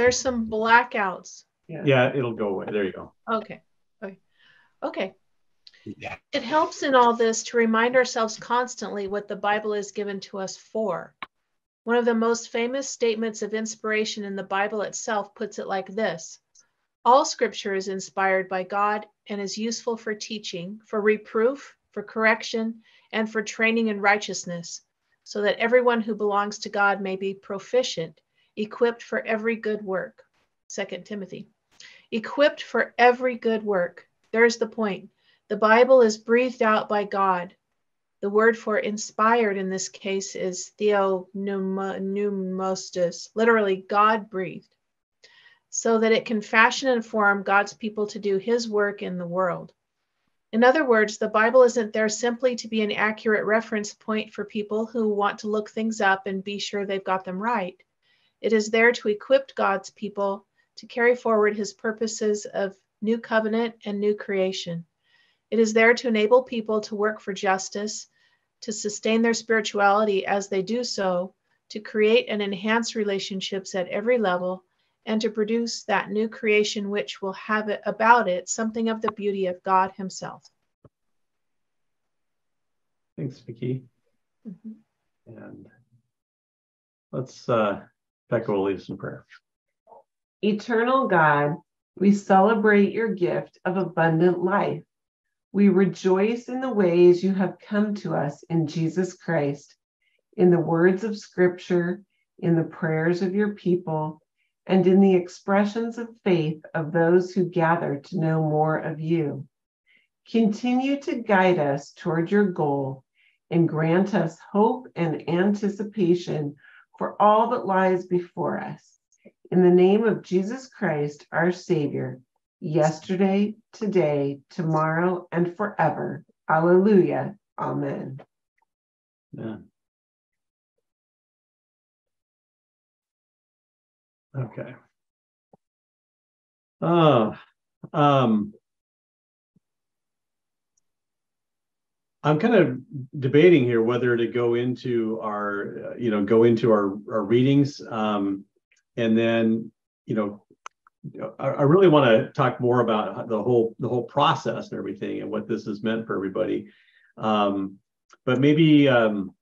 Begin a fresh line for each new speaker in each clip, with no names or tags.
There's some blackouts.
Yeah.
Yeah, it'll go away. There you go.
Okay. Okay. Okay. It helps in all this to remind ourselves constantly what the Bible is given to us for. One of the most famous statements of inspiration in the Bible itself puts it like this All scripture is inspired by God and is useful for teaching, for reproof, for correction, and for training in righteousness, so that everyone who belongs to God may be proficient, equipped for every good work. 2 Timothy. Equipped for every good work. There's the point. The Bible is breathed out by God. The word for inspired in this case is theopneumostos, literally God breathed, so that it can fashion and form God's people to do his work in the world. In other words, the Bible isn't there simply to be an accurate reference point for people who want to look things up and be sure they've got them right. It is there to equip God's people to carry forward his purposes of new covenant and new creation. It is there to enable people to work for justice, to sustain their spirituality as they do so, to create and enhance relationships at every level, and to produce that new creation which will have it about it something of the beauty of God Himself.
Thanks, Vicki.
Mhm.
And let's uh Becca will lead us in prayer.
Eternal God, we celebrate your gift of abundant life. We rejoice in the ways you have come to us in Jesus Christ, in the words of Scripture, in the prayers of your people, and in the expressions of faith of those who gather to know more of you. Continue to guide us toward your goal and grant us hope and anticipation for all that lies before us. In the name of Jesus Christ, our Savior, yesterday, today, tomorrow, and forever. Alleluia. Amen.
Yeah. Okay. Uh, um, I'm kind of debating here whether to go into our, uh, you know, go into our, our readings, um, and then, you know, I, I really want to talk more about the whole the whole process and everything and what this has meant for everybody. Um, but maybe um,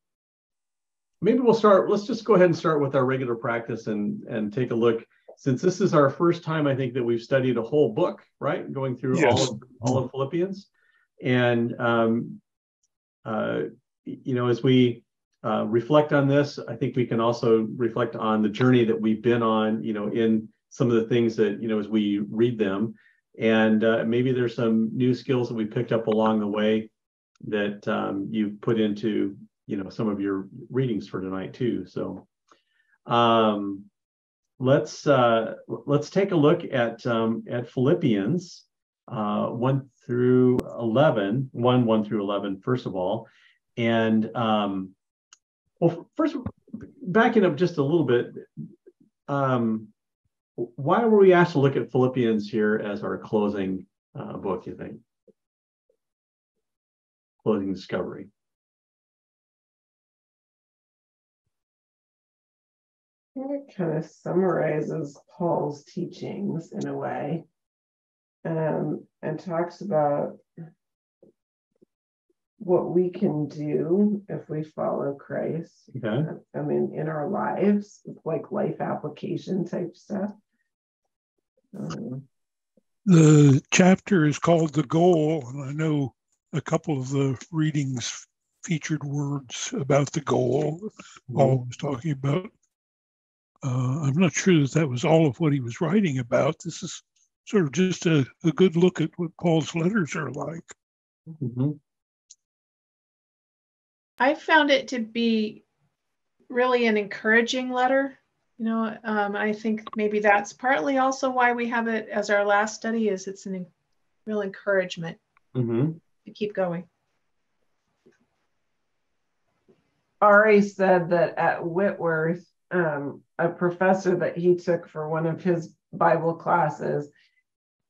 maybe we'll start. Let's just go ahead and start with our regular practice and and take a look. Since this is our first time, I think that we've studied a whole book, right? Going through
Yes.
all of, all of Philippians, and um, you know, as we uh, reflect on this, I think we can also reflect on the journey that we've been on. You know, in some of the things that you know as we read them, and uh, maybe there's some new skills that we picked up along the way that um, you've put into you know some of your readings for tonight too. So um, let's uh, let's take a look at um, at Philippians uh, one through 11, 1, 1 through 11, first of all. And um, well, first, backing up just a little bit, um, why were we asked to look at Philippians here as our closing uh, book, you think? Closing discovery.
It kind of summarizes Paul's teachings in a way um, and talks about what we can do if we follow Christ.
Okay.
I mean, in our lives, like life application type stuff. Um,
The chapter is called The Goal, and I know a couple of the readings featured words about the goal Paul was talking about. Uh, I'm not sure that that was all of what he was writing about. This is sort of just a, a good look at what Paul's letters are like.
Mhm.
I found it to be really an encouraging letter. You know, um, I think maybe that's partly also why we have it as our last study is it's an real encouragement
Mhm.
to keep going.
Ari said that at Whitworth, um, a professor that he took for one of his Bible classes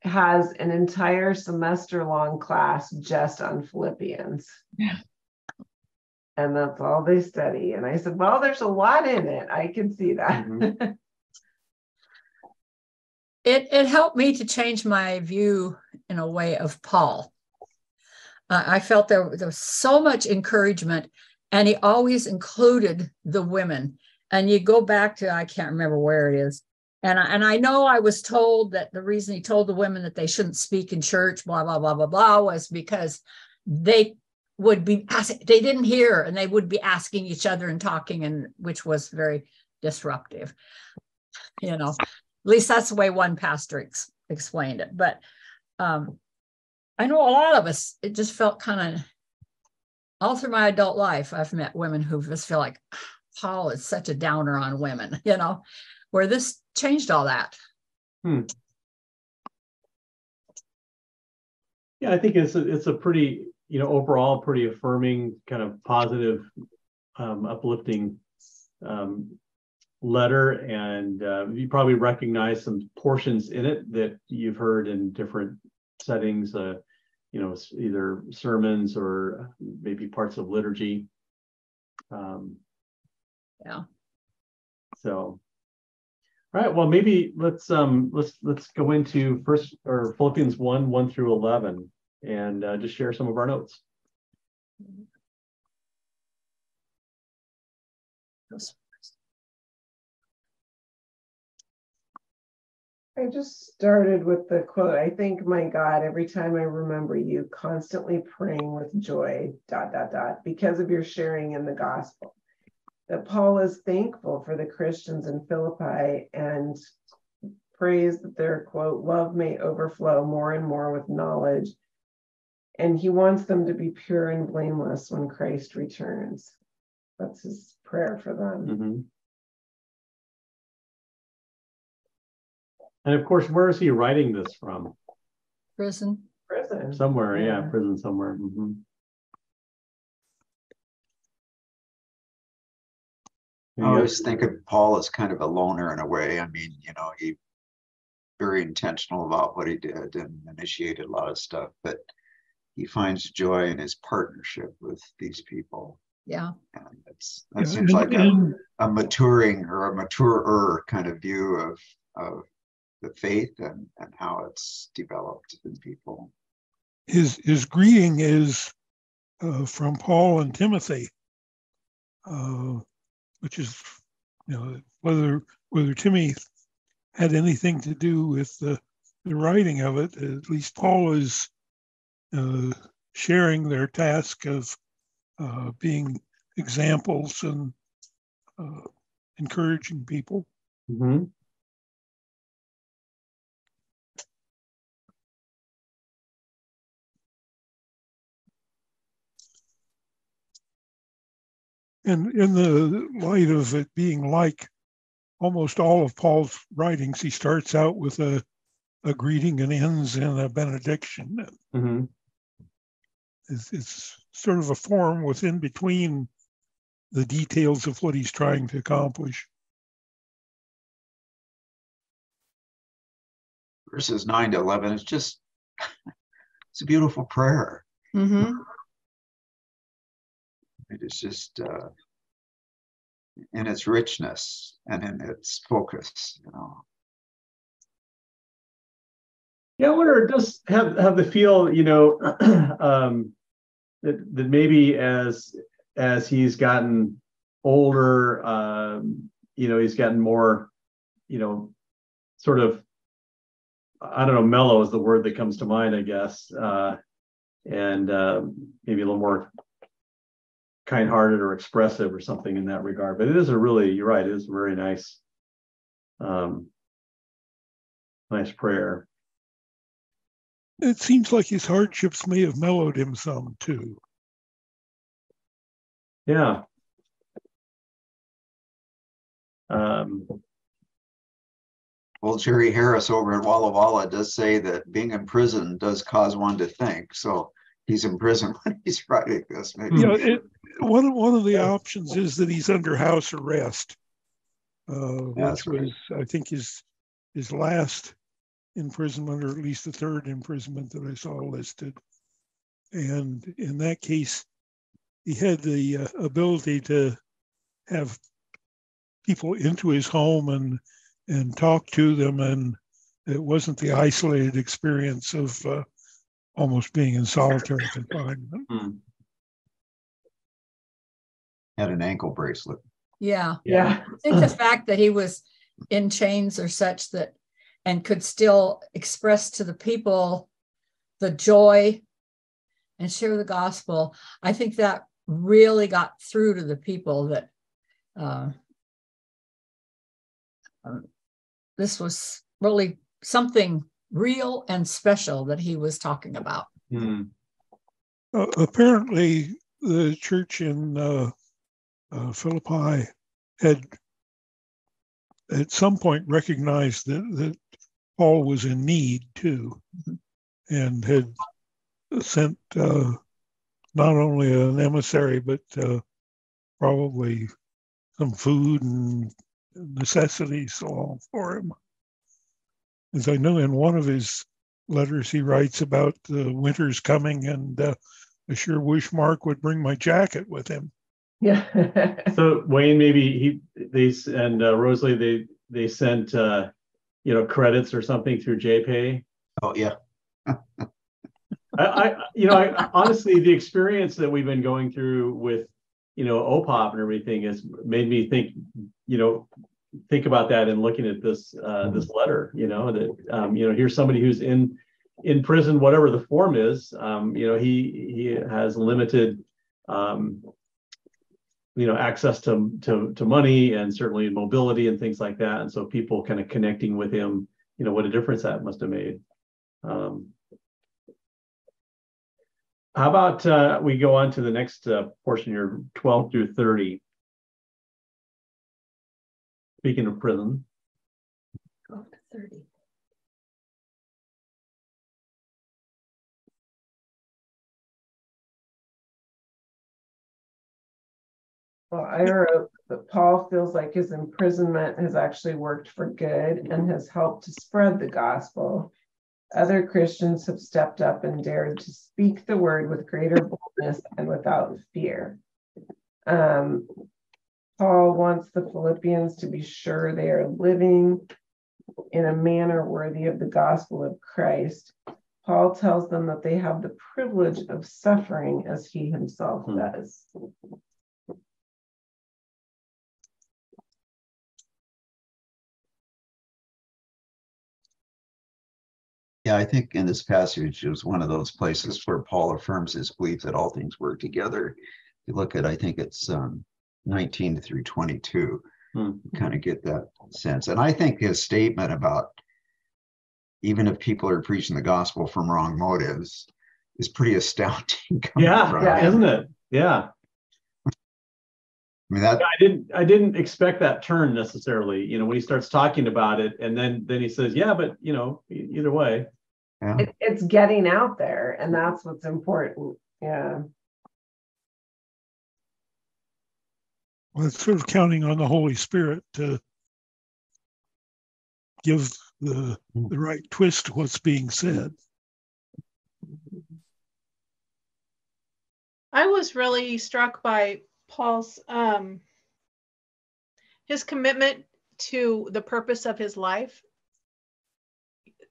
has an entire semester long class just on Philippians.
Yeah.
And that's all they study. And I said, Well, there's a lot in it. I can see that.
it it helped me to change my view in a way of Paul. Uh, I felt there, there was so much encouragement, and he always included the women. And you go back to I can't remember where it is, and I, and I know I was told that the reason he told the women that they shouldn't speak in church, blah blah blah blah blah, was because they would be asking, they didn't hear and they would be asking each other and talking and which was very disruptive. You know at least that's the way one pastor ex- explained it. But um i know a lot of us it just felt kind of all through my adult life i've met women who just feel like paul is such a downer on women you know where this changed all that
hmm. yeah i think it's a, it's a pretty you know, overall pretty affirming, kind of positive, um, uplifting um, letter. And uh, you probably recognize some portions in it that you've heard in different settings, uh, you know, either sermons or maybe parts of liturgy. Um,
yeah.
So, all right. Well, maybe let's um let's let's go into first or Philippians one one through eleven and uh, just share some of our notes.
I just started with the quote I thank my God every time I remember you, constantly praying with joy, dot, dot, dot, because of your sharing in the gospel. That Paul is thankful for the Christians in Philippi and prays that their quote, love may overflow more and more with knowledge and he wants them to be pure and blameless when Christ returns. That's his prayer for them.
Mm-hmm. And of course, where is he writing this from?
Prison.
Prison.
Somewhere, yeah, yeah prison somewhere. Mm-hmm.
I always think of Paul as kind of a loner in a way. I mean, you know, he very intentional about what he did and initiated a lot of stuff, but he finds joy in his partnership with these people.
Yeah.
And it's that yeah, seems like a, a maturing or a maturer kind of view of of the faith and, and how it's developed in people.
His his greeting is uh, from Paul and Timothy, uh, which is you know whether whether Timmy had anything to do with the, the writing of it. At least Paul is uh, sharing their task of uh, being examples and uh, encouraging people.
Mm-hmm.
And in the light of it being like almost all of Paul's writings, he starts out with a, a greeting and ends in a benediction.
Mm-hmm
it's, it's sort of a form within between the details of what he's trying to accomplish.
Verses 9 to 11 is just, it's a beautiful prayer.
Mm-hmm.
It is just uh, in its richness and in its focus, you know.
Yeah, I wonder. Does have have the feel, you know, um, that, that maybe as as he's gotten older, um, you know, he's gotten more, you know, sort of, I don't know, mellow is the word that comes to mind, I guess, uh, and uh, maybe a little more kind-hearted or expressive or something in that regard. But it is a really, you're right, it is a very nice, um, nice prayer.
It seems like his hardships may have mellowed him some too.
Yeah. Um,
well, Jerry Harris over at Walla Walla does say that being in prison does cause one to think. So he's in prison when he's writing this. Maybe.
Yeah, it, one one of the options is that he's under house arrest, uh, which was I think his his last imprisonment, or at least the third imprisonment that I saw listed. And in that case, he had the uh, ability to have people into his home and and talk to them and it wasn't the isolated experience of uh, almost being in solitary confinement.
Hmm.
Had an ankle bracelet.
Yeah.
Yeah.
I think the fact that he was in chains or such that and could still express to the people the joy and share the gospel, I think that really got through to the people that uh, um, this was really something real and special that he was talking about.
Hmm.
Uh, apparently, the church in uh, uh, Philippi had at some point recognized that, that Paul was in need too, and had sent uh, not only an emissary but uh, probably some food and necessities along for him. As I know in one of his letters, he writes about the winter's coming, and uh, I sure wish Mark would bring my jacket with him.
Yeah.
So Wayne, maybe he they and uh, Rosalie they they sent uh, you know credits or something through JPay.
Oh, yeah.
I, I you know I, honestly the experience that we've been going through with you know OPOP and everything has made me think you know think about that and looking at this uh, this letter you know that um, you know here's somebody who's in in prison whatever the form is um, you know he he has limited um, you know access to, to to money and certainly mobility and things like that. And so people kind of connecting with him you know what a difference that must have made. Um, how about uh, we go on to the next uh, portion here, 12 through 30. Speaking of prison,
12 to 30.
Well, I wrote that Paul feels like his imprisonment has actually worked for good and has helped to spread the gospel. Other Christians have stepped up and dared to speak the word with greater boldness and without fear. Um, Paul wants the Philippians to be sure they are living in a manner worthy of the gospel of Christ. Paul tells them that they have the privilege of suffering as he himself
Hmm.
does.
Yeah, I think in this passage it was one of those places where Paul affirms his belief that all things work together. If You look at, I think it's um, 19 through 22,
Hmm.
kind of get that sense. And I think his statement about even if people are preaching the gospel from wrong motives is pretty astounding. coming
yeah,
from
Yeah.
him.
isn't it? Yeah,
I mean, that,
I didn't, I didn't expect that turn necessarily. You know, when he starts talking about it, and then then he says, "Yeah, but you know, either way."
yeah.
it, it's getting out there and that's what's important yeah
Well, it's sort of counting on the Holy Spirit to give the, the right twist to what's being said.
I was really struck by Paul's um his commitment to the purpose of his life.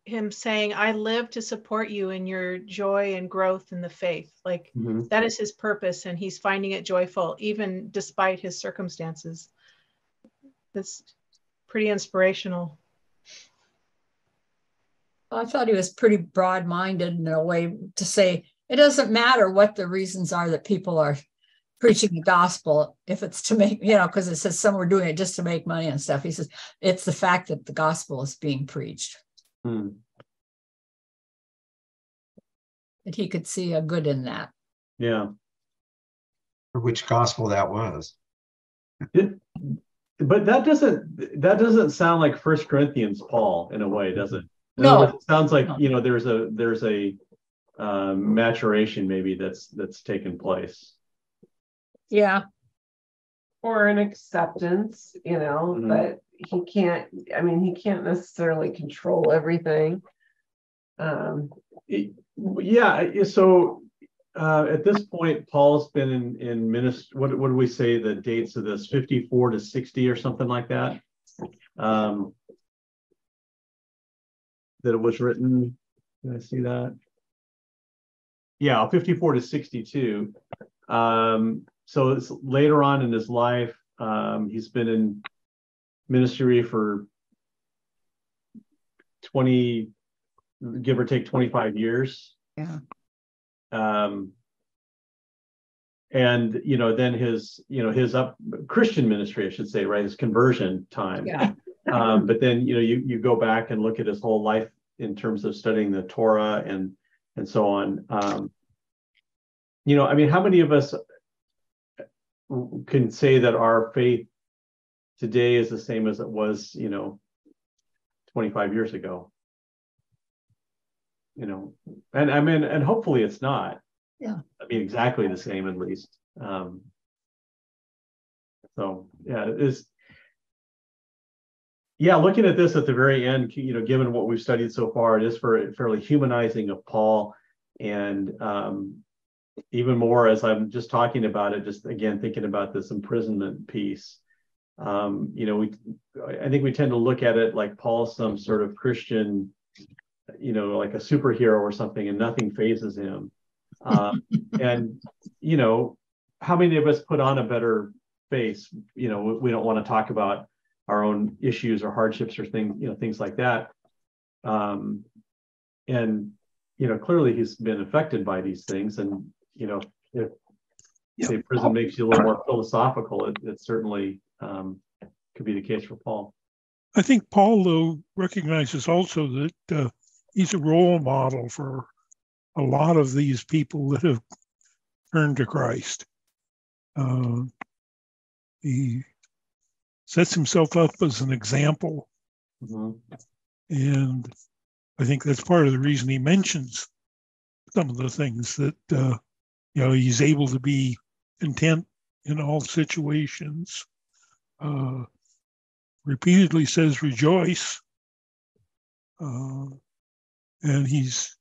Him saying, I live to support you in your joy and growth in the faith. Like
Mhm.
that is his purpose, and he's finding it joyful, even despite his circumstances. That's pretty inspirational.
I thought he was pretty broad minded in a way to say it doesn't matter what the reasons are that people are preaching the gospel, if it's to make, you know, because it says some were doing it just to make money and stuff. He says it's the fact that the gospel is being preached,
Hmm.
that he could see a good in that.
Yeah,
For which gospel that was.
It- but that doesn't that doesn't sound like First Corinthians Paul in a way, does it? In
No.
words, it sounds like
No.
you know there's a there's a um, maturation maybe that's that's taken place.
Yeah.
or an acceptance you know
Mhm.
but he can't i mean he can't necessarily control everything um
yeah, so uh, at this point, Paul's been in in ministry. What what do we say the dates of this? Fifty four to sixty or something like that. Um, that it was written. Can I see that? Yeah, 54 to 62. Um, so it's later on in his life. Um, he's been in ministry for 20, give or take 25 years.
Yeah.
Um, and you know then his you know his up christian ministry i should say right his conversion time
Yeah.
um, but then you know you you go back and look at his whole life in terms of studying the torah and and so on um, you know i mean how many of us can say that our faith today is the same as it was you know 25 years ago. You know and i mean and hopefully it's not.
Yeah.
i mean exactly the same at least. Um so yeah it is. Yeah looking at this at the very end you know given what we've studied so far it is for fairly humanizing of paul. And um even more as i'm just talking about it just again thinking about this imprisonment piece um you know we i think we tend to look at it like paul's some sort of christian you know like a superhero or something and nothing fazes him. Um, and you know how many of us put on a better face? You know we, we don't want to talk about our own issues or hardships or things you know things like that. Um, and you know clearly he's been affected by these things and you know if
Yeah.
say prison makes you a little more philosophical it, it certainly um, could be the case for paul
I think Paul, though, recognizes also that uh, he's a role model for a lot of these people that have turned to Christ. Uh, he sets himself up as an example,
Mhm.
and I think that's part of the reason he mentions some of the things that uh, you know he's able to be content in all situations. Uh, repeatedly says rejoice. Uh, and he's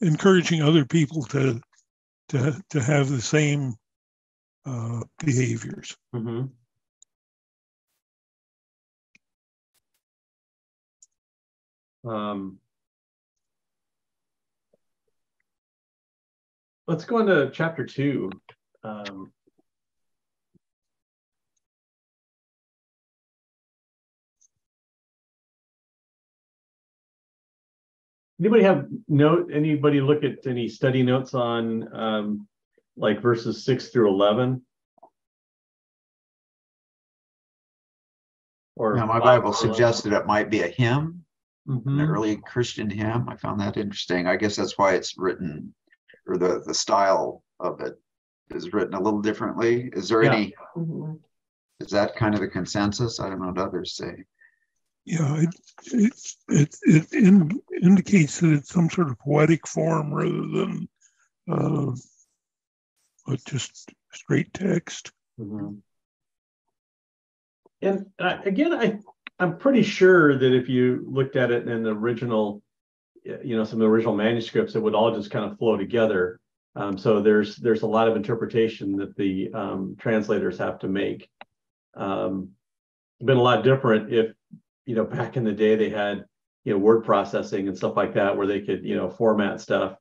encouraging other people to to to have the same uh, behaviors.
Mhm. Um, let's go into chapter two. Um, anybody have note? Anybody look at any study notes on um, like verses six through eleven? Or
Now, my Bible
through 11?
suggested it might be a hymn, an
Mhm.
early Christian hymn. I found that interesting. I guess that's why it's written, or the the style of it is written a little differently. Is there
Yeah.
any?
Mhm.
Is that kind of the consensus? I don't know what others say.
Yeah, it it it, it in, indicates that it's some sort of poetic form rather than uh, but just straight text.
Mhm. And uh, again, I I'm pretty sure that if you looked at it in the original, y- you know, some of the original manuscripts, it would all just kind of flow together. Um, so there's there's a lot of interpretation that the um, translators have to make. Um, been a lot different if you know back in the day they had you know word processing and stuff like that where they could you know format stuff.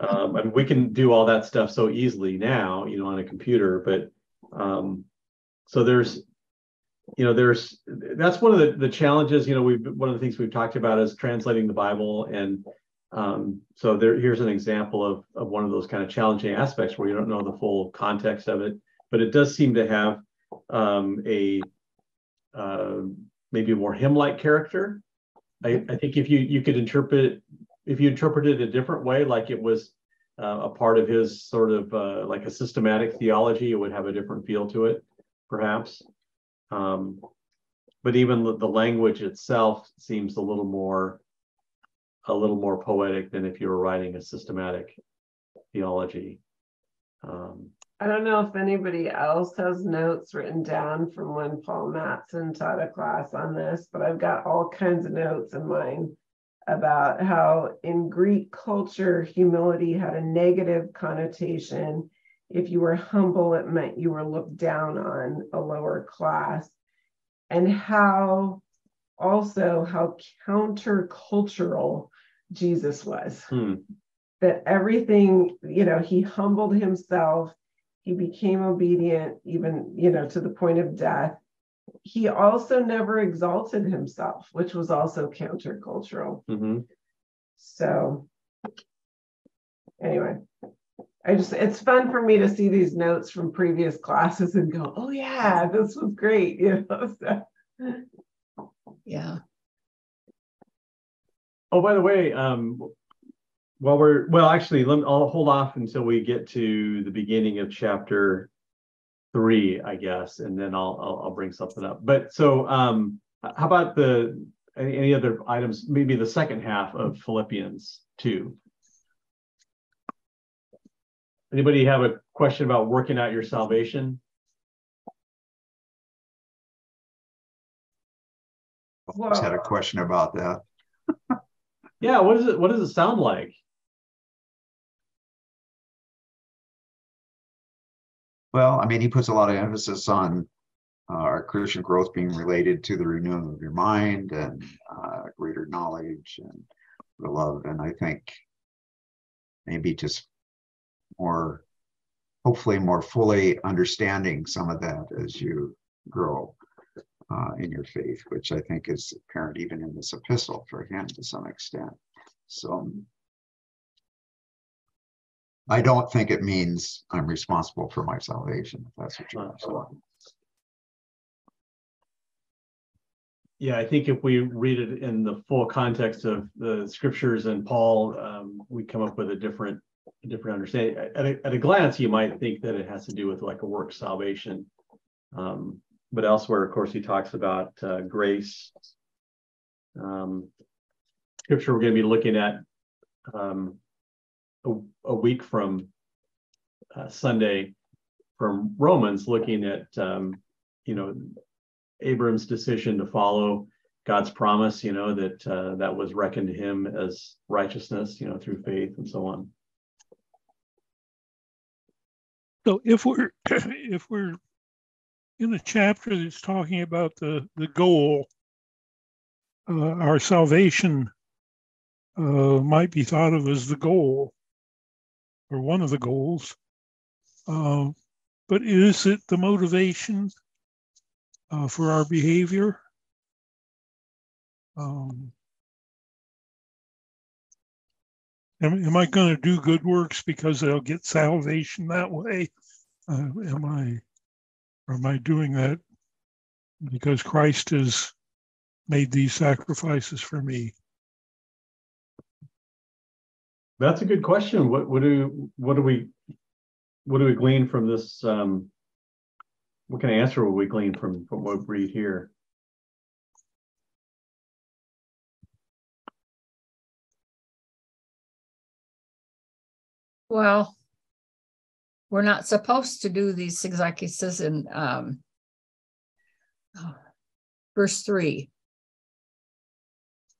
Um, and we can do all that stuff so easily now, you know, on a computer. But um, so there's you know there's that's one of the, the challenges you know we've one of the things we've talked about is translating the bible and um, so there here's an example of, of one of those kind of challenging aspects where you don't know the full context of it but it does seem to have um, a uh, maybe a more hymn-like character. I, I think if you you could interpret if you interpret it a different way like it was uh, a part of his sort of uh, like a systematic theology it would have a different feel to it perhaps um, but even the, the language itself seems a little more a little more poetic than if you were writing a systematic theology. Um,
I don't know if anybody else has notes written down from when Paul Matson taught a class on this, but I've got all kinds of notes in mine about how in Greek culture, humility had a negative connotation if you were humble, it meant you were looked down on a lower class. And how also how countercultural Jesus was.
Hmm.
That everything, you know, he humbled himself, he became obedient, even, you know, to the point of death. He also never exalted himself, which was also countercultural.
Mm-hmm.
So, anyway, I just, it's fun for me to see these notes from previous classes and go, oh, yeah, this was great. You know, so.
Yeah.
Oh, by the way, um, while we're well, actually, let me, I'll hold off until we get to the beginning of chapter three, I guess, and then I'll I'll, I'll bring something up. But so, um, how about the any, any other items? Maybe the second half of Philippians two. Anybody have a question about working out your salvation?
I just had a question about that.
yeah, what is it? What does it sound like?
Well, I mean, he puts a lot of emphasis on uh, our Christian growth being related to the renewing of your mind and uh, greater knowledge and the love. And I think maybe just more, hopefully, more fully understanding some of that as you grow uh, in your faith, which I think is apparent even in this epistle for him to some extent. So I don't think it means I'm responsible for my salvation, if that's what you're saying.
Yeah, I think if we read it in the full context of the scriptures and Paul, um, we come up with a different, a different understanding. At a, at a, glance, you might think that it has to do with like a work salvation, um, but elsewhere, of course, he talks about uh, grace. Um, scripture we're going to be looking at um, a, a week from uh, Sunday from Romans, looking at um, you know Abram's decision to follow God's promise, you know that uh, that was reckoned to him as righteousness, you know through faith and so on.
So if we're if we're in a chapter that's talking about the the goal, uh, our salvation uh, might be thought of as the goal or one of the goals. Uh, but is it the motivation uh, for our behavior? Um, am, am I going to do good works because I'll get salvation that way? Uh, am I, or am I doing that because Christ has made these sacrifices for me?
That's a good question. What what do what do we what do we glean from this? Um, what kind of answer will we glean from from what we read here?
Well, we're not supposed to do these things like he says in um, verse three.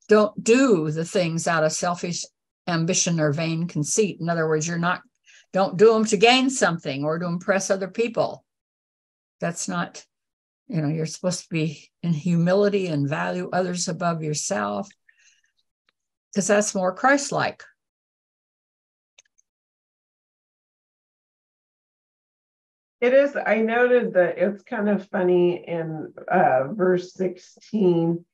Don't do the things out of selfish ambition or vain conceit. In other words, you're not, don't do them to gain something or to impress other people. That's not, you know, you're supposed to be in humility and value others above yourself because that's more Christ
It is. I noted that it's kind of funny in uh, verse 16.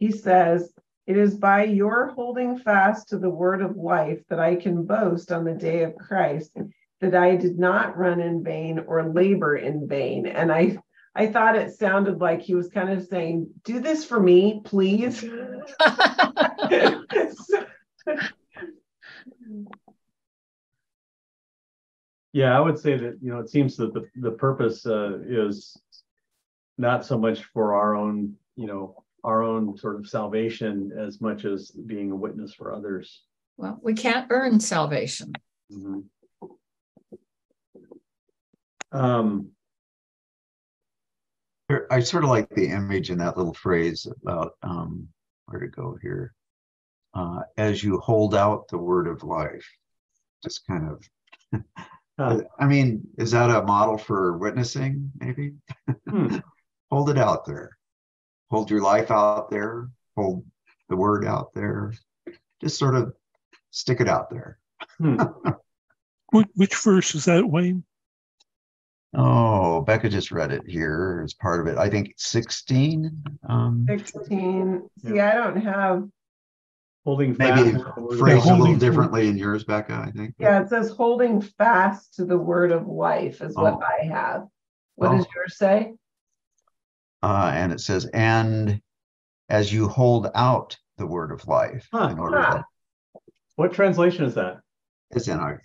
He says, it is by your holding fast to the word of life that I can boast on the day of Christ that I did not run in vain or labor in vain. And I I thought it sounded like he was kind of saying, "Do this for me, please."
yeah, I would say that you know it seems that the the purpose uh, is not so much for our own you know our own sort of salvation as much as being a witness for others.
Well, we can't earn salvation.
Mm-hmm. Um,
I sort of like the image in that little phrase about um, where to go here. Uh, as you hold out the word of life, just kind of Huh. I mean, is that a model for witnessing, maybe? Hmm. hold it out there. Hold your life out there. Hold the word out there. Just sort of stick it out there. Hmm.
which verse is that, Wayne?
Oh, Becca just read it here as part of it. I think 16. Um,
16. See, I don't have.
Holding
maybe phrased a little differently in yours, Becca, I think.
Yeah, it says holding fast to the word of life is what oh. I have. What oh. does yours say?
Uh, and it says, and as you hold out the word of life huh. in order huh.
What translation is that?
It's in our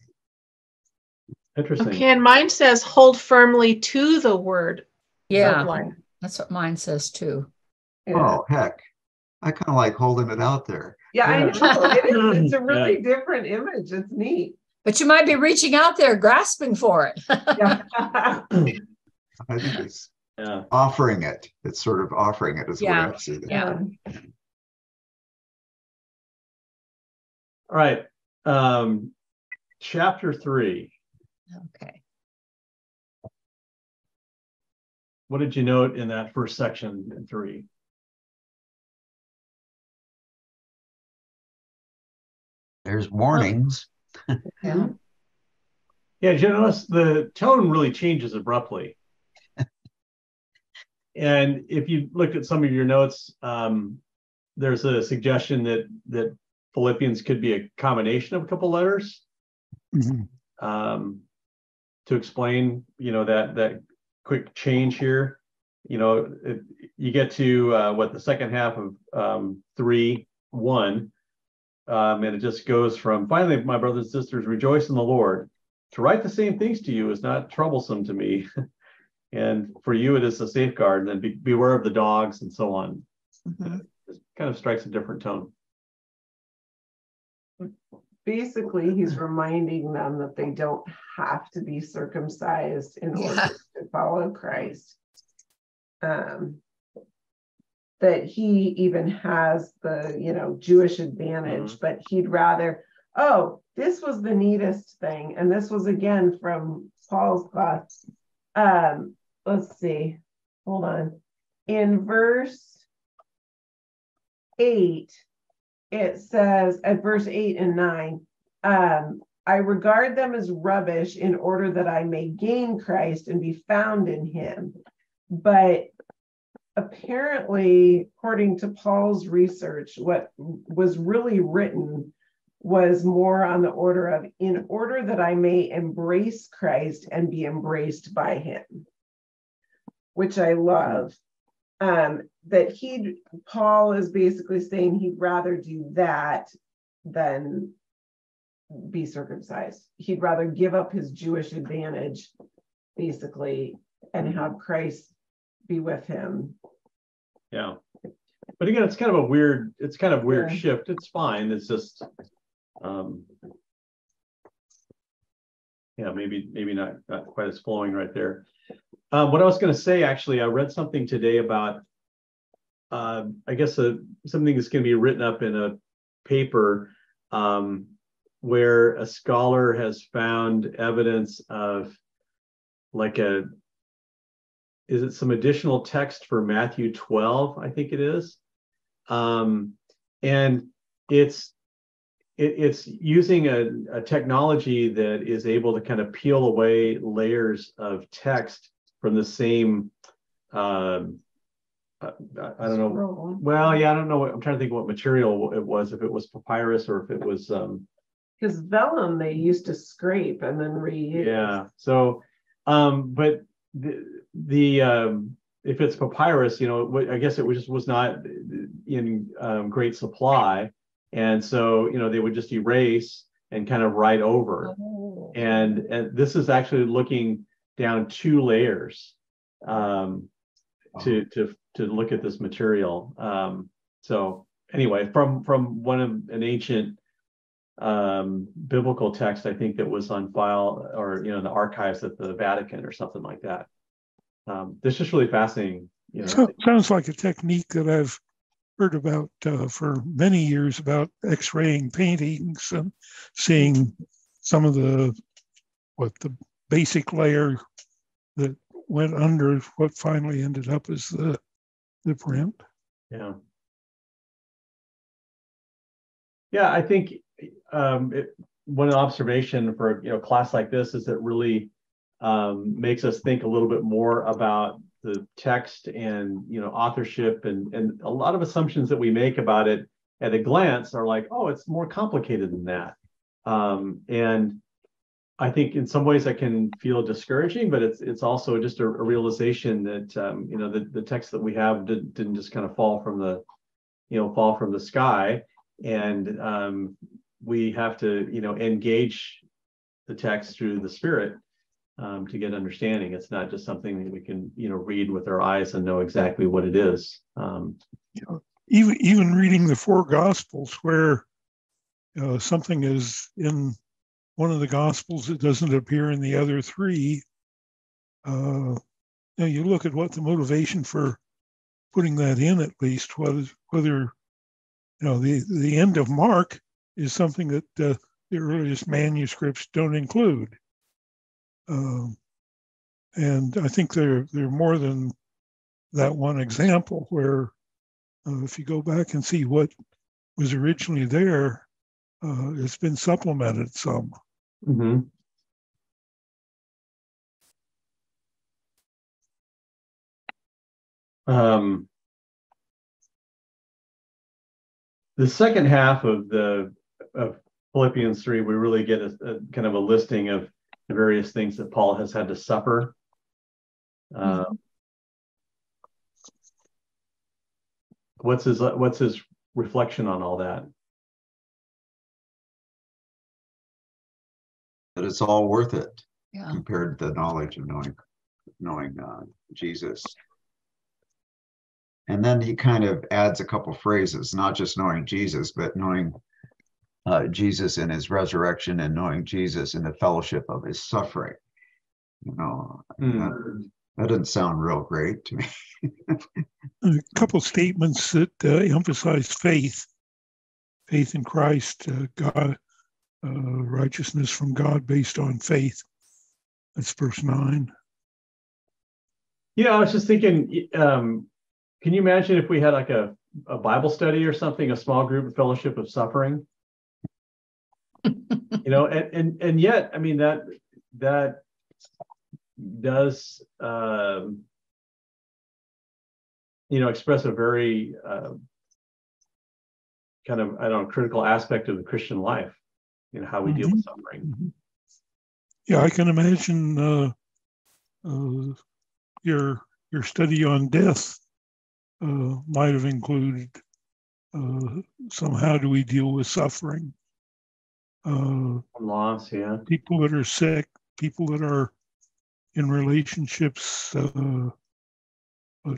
Interesting.
Okay, and mine says hold firmly to the word.
Yeah, that's what mine says too.
Yeah. Oh heck, I kind of like holding it out there.
Yeah, yeah. I know. It is, it's a really yeah. different image. It's neat.
But you might be reaching out there, grasping for it. yeah.
I think it's yeah. offering it. It's sort of offering it as yeah. I see that.
Yeah.
All right. Um, chapter three.
Okay.
What did you note in that first section in three?
There's warnings.
yeah.
Yeah, you notice the tone really changes abruptly. and if you look at some of your notes, um, there's a suggestion that that Philippians could be a combination of a couple letters. Mm-hmm. Um, to explain, you know, that that quick change here. You know, it, you get to uh, what the second half of um, three one, um, and it just goes from finally, my brothers and sisters, rejoice in the Lord. To write the same things to you is not troublesome to me, and for you it is a safeguard. And then be, beware of the dogs and so on. Mm-hmm. It kind of strikes a different tone
basically he's reminding them that they don't have to be circumcised in yeah. order to follow Christ. Um, that he even has the you know Jewish advantage, mm-hmm. but he'd rather. Oh, this was the neatest thing, and this was again from Paul's class. Um, let's see, hold on. In verse eight, it says at verse 8 and 9 um, I regard them as rubbish in order that I may gain Christ and be found in him. But apparently, according to Paul's research, what was really written was more on the order of in order that I may embrace Christ and be embraced by him, which I love um, that he Paul is basically saying he'd rather do that than be circumcised. He'd rather give up his Jewish advantage, basically, and have Christ be with him.
Yeah. But again, it's kind of a weird, it's kind of weird yeah. shift. It's fine. It's just um yeah, maybe maybe not, not quite as flowing right there. Um, what I was going to say, actually, I read something today about, uh, I guess, a, something that's going to be written up in a paper um, where a scholar has found evidence of like a, is it some additional text for Matthew 12? I think it is. Um, and it's it, it's using a, a technology that is able to kind of peel away layers of text from the same um, I, I, don't know. Well, yeah, I don't know. What, I'm trying to think what material it was. If it was papyrus or if it was.
Because um, vellum they used to scrape and then reuse.
Yeah. So, um, but the the um, if it's papyrus, you know, I guess it was just was not in um, great supply, and so you know they would just erase and kind of write over. Oh. And and this is actually looking down two layers um, to to to look at this material. Um, so anyway, from from one of an ancient um, biblical text, I think that was on file or you know in the archives at the Vatican or something like that. Um, this is really fascinating. You know.
So, sounds like a technique that I've heard about uh, for many years about X-raying paintings and seeing some of the what the basic layer that went under what finally ended up as the the print.
Yeah. Yeah, I think um, it, one observation for you know class like this is that really um, makes us think a little bit more about the text and you know authorship and and a lot of assumptions that we make about it at a glance are like oh it's more complicated than that. Um, and I think in some ways that can feel discouraging, but it's it's also just a, a realization that um, you know the, the text that we have did, didn't just kind of fall from the you know fall from the sky, and um, we have to you know engage the text through the Spirit um, to get understanding. It's not just something that we can you know read with our eyes and know exactly what it is. Um,
you know, even even reading the four Gospels, where uh, something is in one of the Gospels that doesn't appear in the other three. Uh, you, know, you look at what the motivation for putting that in, at least, whether whether you know the the end of Mark is something that uh, the earliest manuscripts don't include. Um, and I think there there are more than that one example where uh, if you go back and see what was originally there, uh, it's been supplemented some.
Mm-hmm. Um, the second half of the of Philippians three, we really get a, a, kind of a listing of the various things that Paul has had to suffer. Uh, what's his what's his reflection on all that?
That it's all worth it
Yeah.
compared to the knowledge of knowing knowing uh, Jesus. And then he kind of adds a couple phrases, not just knowing Jesus, but knowing uh, Jesus and his resurrection and knowing Jesus in the fellowship of his suffering. You know,
Mm.
that, that doesn't sound real great to me.
a couple statements that uh, emphasize faith, faith in Christ, uh, God, uh, righteousness from God based on faith. That's verse nine.
Yeah, I was just thinking, um, can you imagine if we had like a, a Bible study or something, a small group of fellowship of suffering? you know, and, and and yet, I mean that that does um, you know express a very uh, kind of I don't know critical aspect of the Christian life, you know, how we deal with suffering.
Yeah, I can imagine uh, uh, your your study on death uh, might have included uh, some how do we deal with suffering. Uh,
Loss, yeah.
people that are sick, people that are in relationships, uh, uh,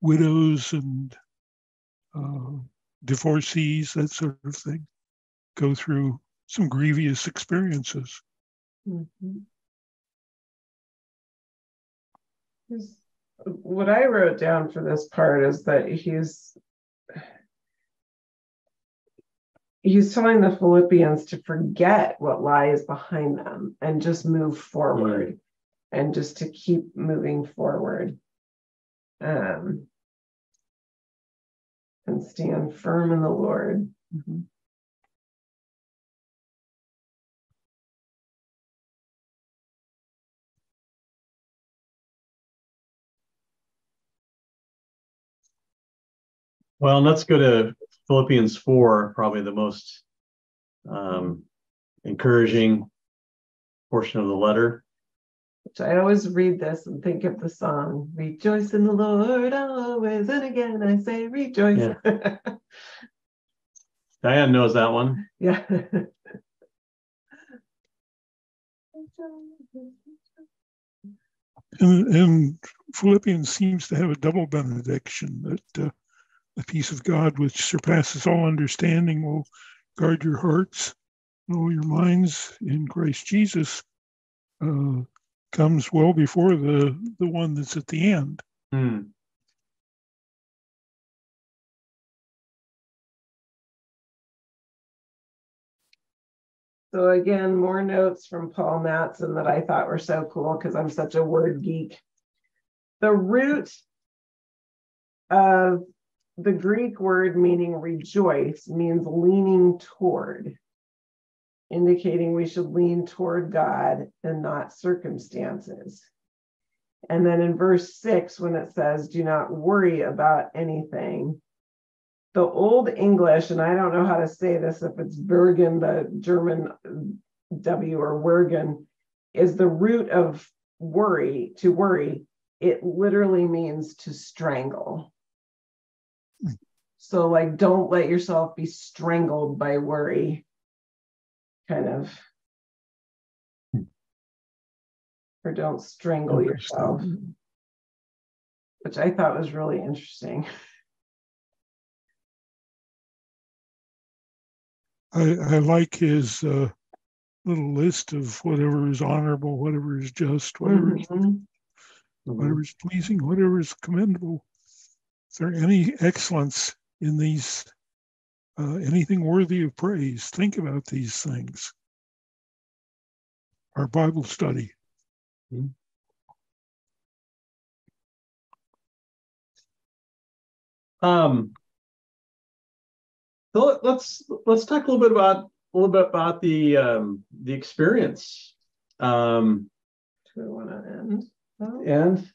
widows and uh, divorcees, that sort of thing, go through some grievous experiences.
Mhm. What I wrote down for this part is that he's he's telling the Philippians to forget what lies behind them and just move forward and just to keep moving forward. Um and stand firm in the Lord. Mhm.
Well, let's go to Philippians 4, probably the most um, encouraging portion of the letter.
Which I always read this and think of the song, Rejoice in the Lord always. And again, I say rejoice.
Diane knows that one.
Yeah.
And, and Philippians seems to have a double benediction that uh, the peace of God, which surpasses all understanding, will guard your hearts and all your minds in Christ Jesus. Uh, comes well before the the one that's at the end.
Hmm.
So again, more notes from Paul Matson that I thought were so cool because I'm such a word geek. The root of the Greek word meaning rejoice means leaning toward, indicating we should lean toward God and not circumstances. And then in verse six, when it says, do not worry about anything, the Old English, and I don't know how to say this if it's Bergen, the German W or Wergen, is the root of worry, to worry. It literally means to strangle. So, like, don't let yourself be strangled by worry, kind of. Or don't strangle yourself, which I thought was really interesting.
I, I like his uh, little list of whatever is honorable, whatever is just, whatever, mm-hmm. is, whatever is pleasing, whatever is commendable. Is there any excellence in these, uh, anything worthy of praise? Think about these things. Our Bible study. Mm-hmm.
Um, so let's let's talk a little bit about a little bit about the um, the experience. Um,
Do we want to end?
And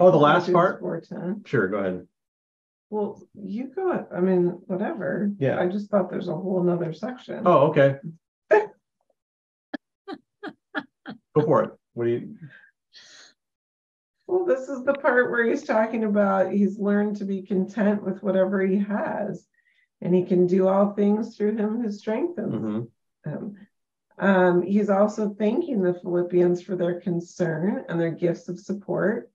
oh, the last part. Four ten. Sure, go ahead.
Well, you go. I mean, whatever.
Yeah.
I just thought there's a whole another section.
Oh, okay. go for it. What do you?
Well, this is the part where he's talking about he's learned to be content with whatever he has and he can do all things through him who strengthens mm-hmm. him. Um, he's also thanking the Philippians for their concern and their gifts of support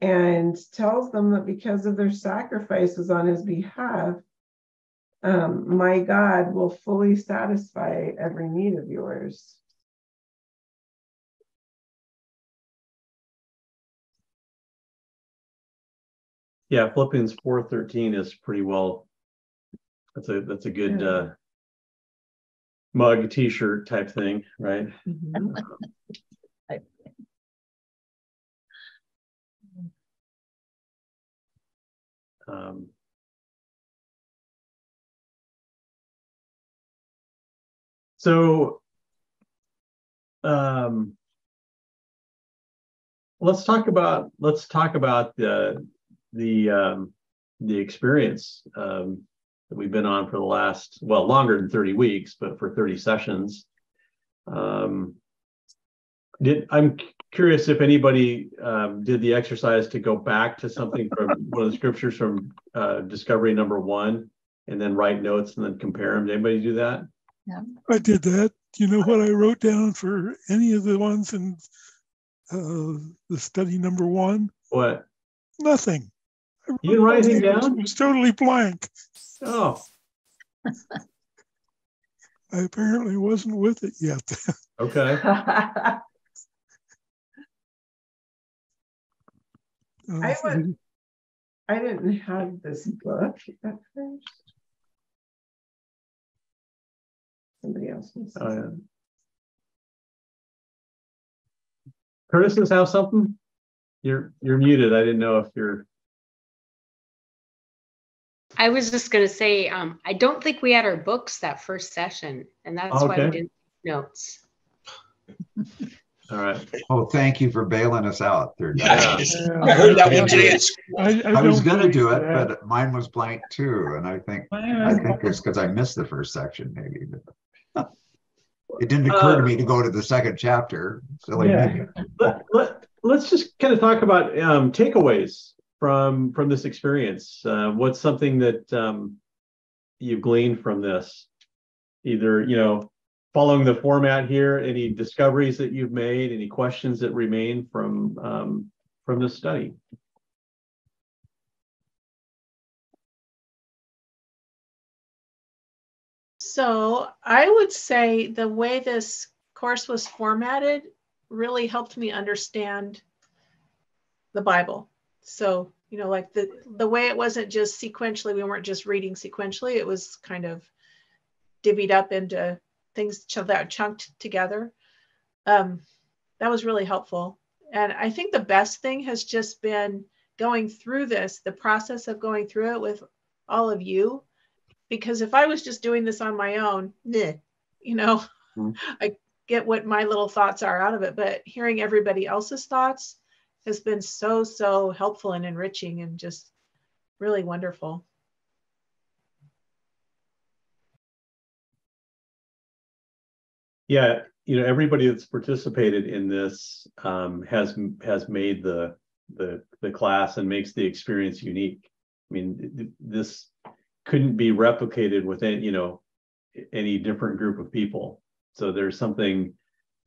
and tells them that because of their sacrifices on his behalf, um, my God will fully satisfy every need of yours.
Yeah, Philippians 4:13 is pretty well that's a that's a good yeah. uh, mug T-shirt type thing, right? Mm-hmm. um, so um, let's talk about let's talk about the the um, the experience um, that we've been on for the last, well, longer than 30 weeks, but for 30 sessions. Um, did I'm curious if anybody um, did the exercise to go back to something from one of the scriptures from uh, Discovery number one and then write notes and then compare them. Did anybody do that?
Yeah. I did that. You know what I wrote down for any of the ones in uh, the study number one?
What?
Nothing.
You didn't write anything down?
It was totally blank.
Oh.
I apparently wasn't with it yet.
okay.
I went, I didn't have this book at first. Somebody else needs oh, yeah.
Curtis does have something? You're you're muted. I didn't know if you're
I was just going to say, um, I don't think we had our books that first session, and that's okay. why we didn't take notes.
All right.
Oh, thank you for bailing us out there.
Yeah. I heard that one today.
I, I, I was going to do it, that. but mine was blank too, and I think I think it's because I missed the first section, maybe. It didn't occur uh, to me to go to the second chapter. Silly
yeah. Let, let, let's just kind of talk about um, takeaways from from this experience? Uh, what's something that um, you've gleaned from this? Either you know, following the format here, any discoveries that you've made, any questions that remain from um, from this study?
So I would say the way this course was formatted really helped me understand the Bible so you know like the the way it wasn't just sequentially we weren't just reading sequentially it was kind of divvied up into things that are chunked together. Um, that was really helpful. And I think the best thing has just been going through this, the process of going through it with all of you. Because if I was just doing this on my own, bleh, you know, mm-hmm. I get what my little thoughts are out of it. But hearing everybody else's thoughts has been so, so helpful and enriching and just really wonderful.
Yeah, you know, everybody that's participated in this um, has has made the the the class and makes the experience unique. I mean, this couldn't be replicated within you know any different group of people. So there's something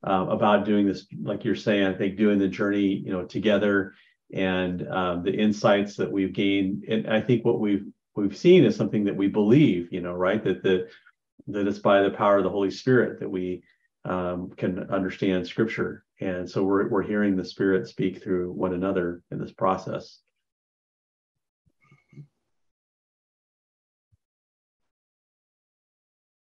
uh, about doing this, like you're saying. I think doing the journey, you know, together and um, the insights that we've gained, and I think what we've we've seen is something that we believe, you know, right? That the that it's by the power of the Holy Spirit that we um, can understand Scripture, and so we're we're hearing the Spirit speak through one another in this process.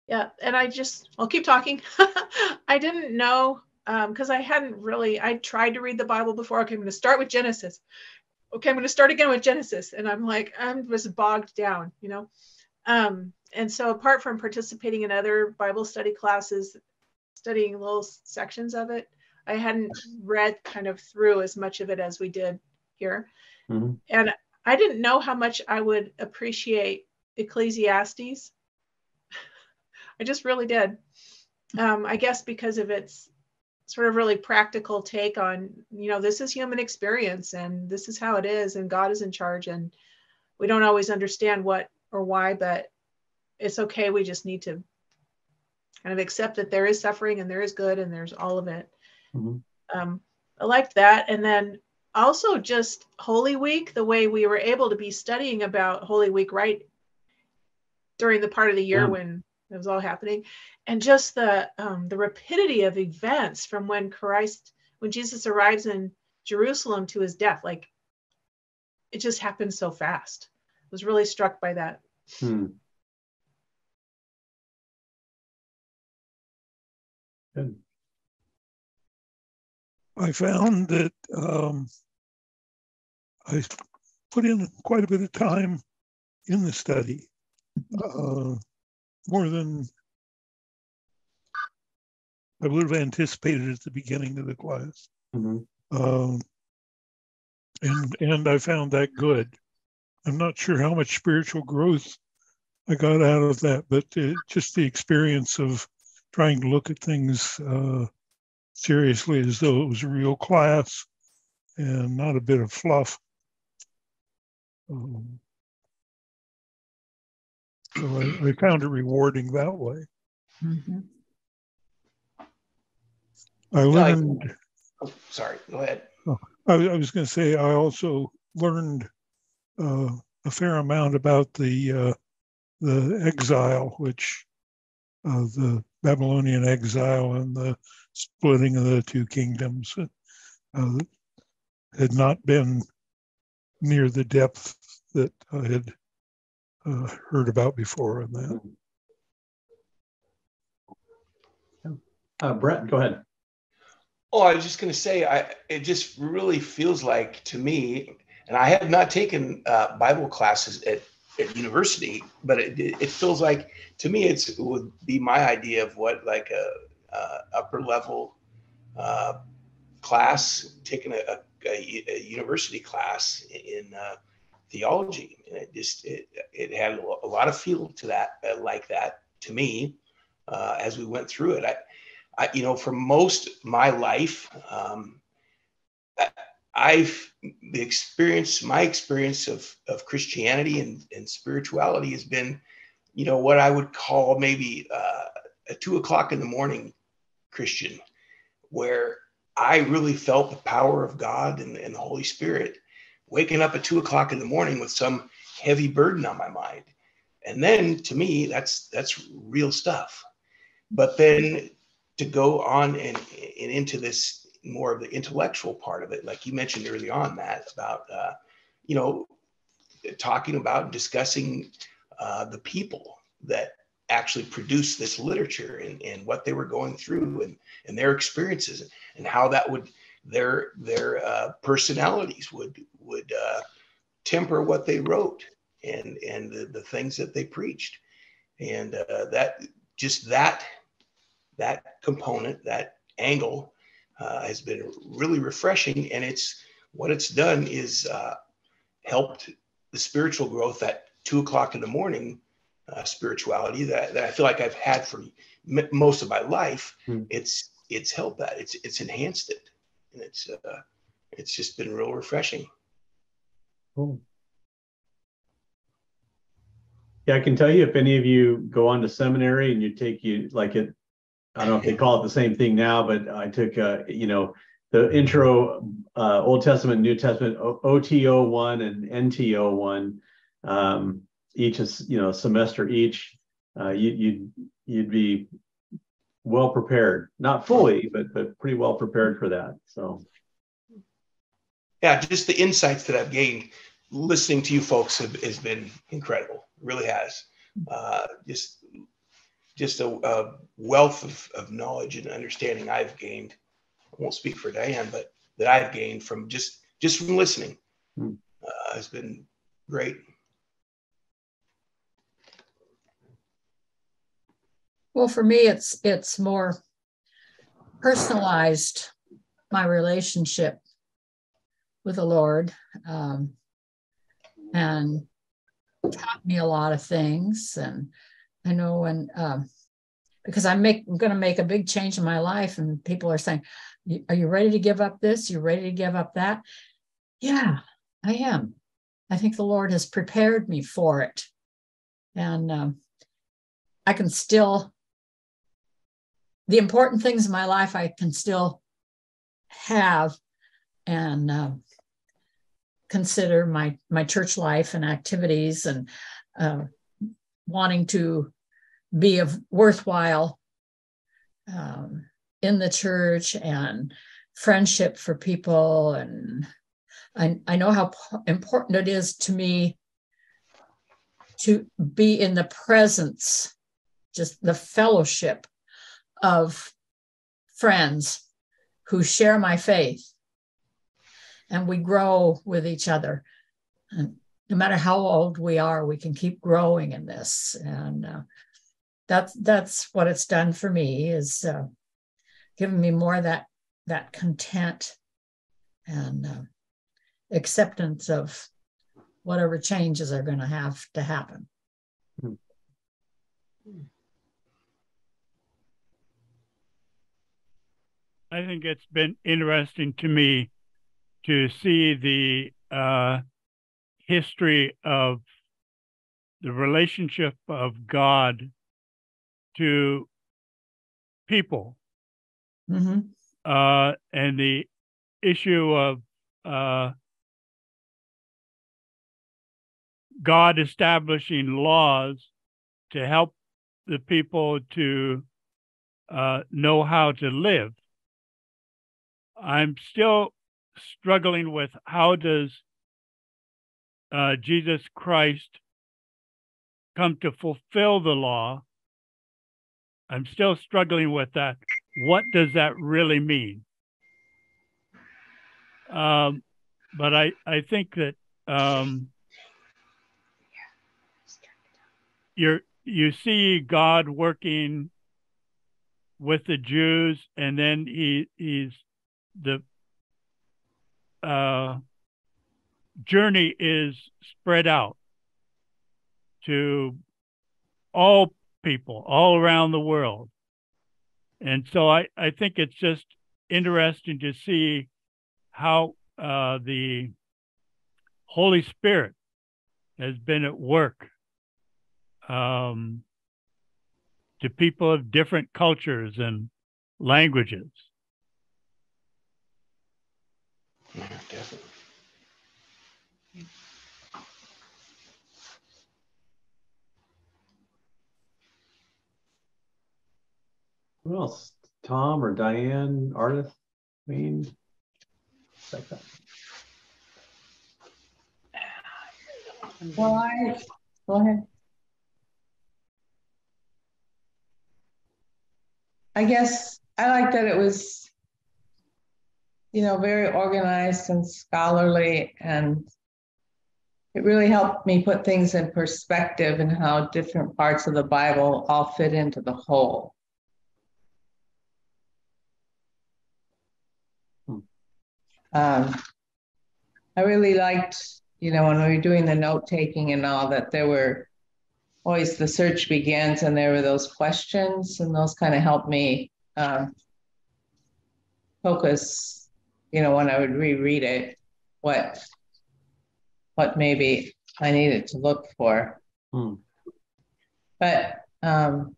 Yeah, and I just I'll keep talking. I didn't know because um, I hadn't really I tried to read the Bible before. Okay, I'm going to start with Genesis. Okay, I'm going to start again with Genesis, and I'm like I'm just bogged down, you know. Um, and so apart from participating in other Bible study classes, studying little sections of it, I hadn't read kind of through as much of it as we did here, mm-hmm. and I didn't know how much I would appreciate Ecclesiastes I just really did. Um, I guess because of its sort of really practical take on, you know, this is human experience and this is how it is, and God is in charge, and we don't always understand what or why, but it's okay. We just need to kind of accept that there is suffering and there is good and there's all of it. Mm-hmm. Um, I liked that. And then also just Holy Week, the way we were able to be studying about Holy Week right during the part of the year yeah. when it was all happening and just the um, the rapidity of events from when christ when jesus arrives in jerusalem to his death like it just happened so fast I was really struck by that hmm.
Good. I found that um, I put in quite a bit of time in the study. Uh, more than I would have anticipated at the beginning of the class. Mm-hmm. Um, and and I found that good. I'm not sure how much spiritual growth I got out of that, but it, just the experience of trying to look at things uh, seriously as though it was a real class and not a bit of fluff. Um, so I, I found it rewarding that way. Mm-hmm. I learned.
oh, sorry, go ahead.
Oh, I, I, was going to say I also learned uh, a fair amount about the uh, the exile, which uh, the Babylonian exile and the splitting of the two kingdoms uh, had not been near the depth that I had uh, heard about before on that.
Uh, Brett, go ahead.
Oh, I was just going to say, I it just really feels like to me, and I have not taken uh, Bible classes at, at university, but it, it feels like to me it's it would be my idea of what like a, a upper level uh, class, taking a, a, a, university class in uh, theology. And it just it, it had a lot of feel to that uh, like that to me uh, as we went through it. I, I, you know, for most my life, um, I've the experience, my experience of of Christianity and, and spirituality has been, you know, what I would call maybe uh, a two o'clock in the morning Christian, where I really felt the power of God and, and the Holy Spirit waking up at two o'clock in the morning with some heavy burden on my mind. And then to me, that's that's real stuff. But then to go on and, and into this more of the intellectual part of it, like you mentioned early on, Matt, about uh, you know talking about and discussing uh, the people that actually produced this literature and, and what they were going through and, and their experiences and how that would their their uh, personalities would would uh, temper what they wrote and and the, the things that they preached. And uh, that just that that component that angle uh, has been really refreshing and it's what it's done is uh, helped the spiritual growth at two o'clock in the morning uh, spirituality that, that I feel like I've had for m- most of my life. Hmm. It's it's helped that it's it's enhanced it, and it's uh, it's just been real refreshing.
Cool. Yeah, I can tell you if any of you go on to seminary and you take you like it, I don't know if they call it the same thing now, but I took uh, you know the intro uh, Old Testament, New Testament, OTO one and NTO one. Um, each is you know semester each, uh, you, you'd you'd be well prepared, not fully, but but pretty well prepared for that. So,
yeah, just the insights that I've gained listening to you folks have, has been incredible. It really has. Uh, just just a, a wealth of, of knowledge and understanding I've gained. I won't speak for Diane, but that I've gained from just just from listening hmm. uh, has been great.
Well, for me, it's it's more personalized my relationship with the Lord, um, and taught me a lot of things. And I know when um, because I'm make I'm going to make a big change in my life, and people are saying, "Are you ready to give up this? You're ready to give up that?" Yeah, I am. I think the Lord has prepared me for it, and um, I can still the important things in my life I can still have and uh, consider my my church life and activities and uh, wanting to be of worthwhile um, in the church and friendship for people. And I, I know how important it is to me to be in the presence just the fellowship of friends who share my faith. And we grow with each other. And no matter how old we are we can keep growing in this and uh, that's that's what it's done for me is uh, giving me more that that content and uh, acceptance of whatever changes are going to have to happen. Hmm.
I think it's been interesting to me to see the uh, history of the relationship of God to people
mm-hmm.
uh, and the issue of uh, God establishing laws to help the people to uh, know how to live. I'm still struggling with how does uh, Jesus Christ come to fulfill the law? I'm still struggling with that. What does that really mean? Um, but I, I think that um, you you see God working with the Jews, and then he he's the uh, journey is spread out to all people all around the world. And so I, I think it's just interesting to see how uh, the Holy Spirit has been at work um, to people of different cultures and languages.
Yeah, definitely.
Who else? Tom or Diane, Ardith, Wayne? Like that.
Well, I, go ahead.
I guess I like that it was, you know, very organized and scholarly, and it really helped me put things in perspective and how different parts of the Bible all fit into the whole. Um, I really liked, you know, when we were doing the note taking and all that, there were always the search begins and there were those questions, and those kind of helped me um, focus, you know, when I would reread it, what what maybe I needed to look for. Hmm. But um,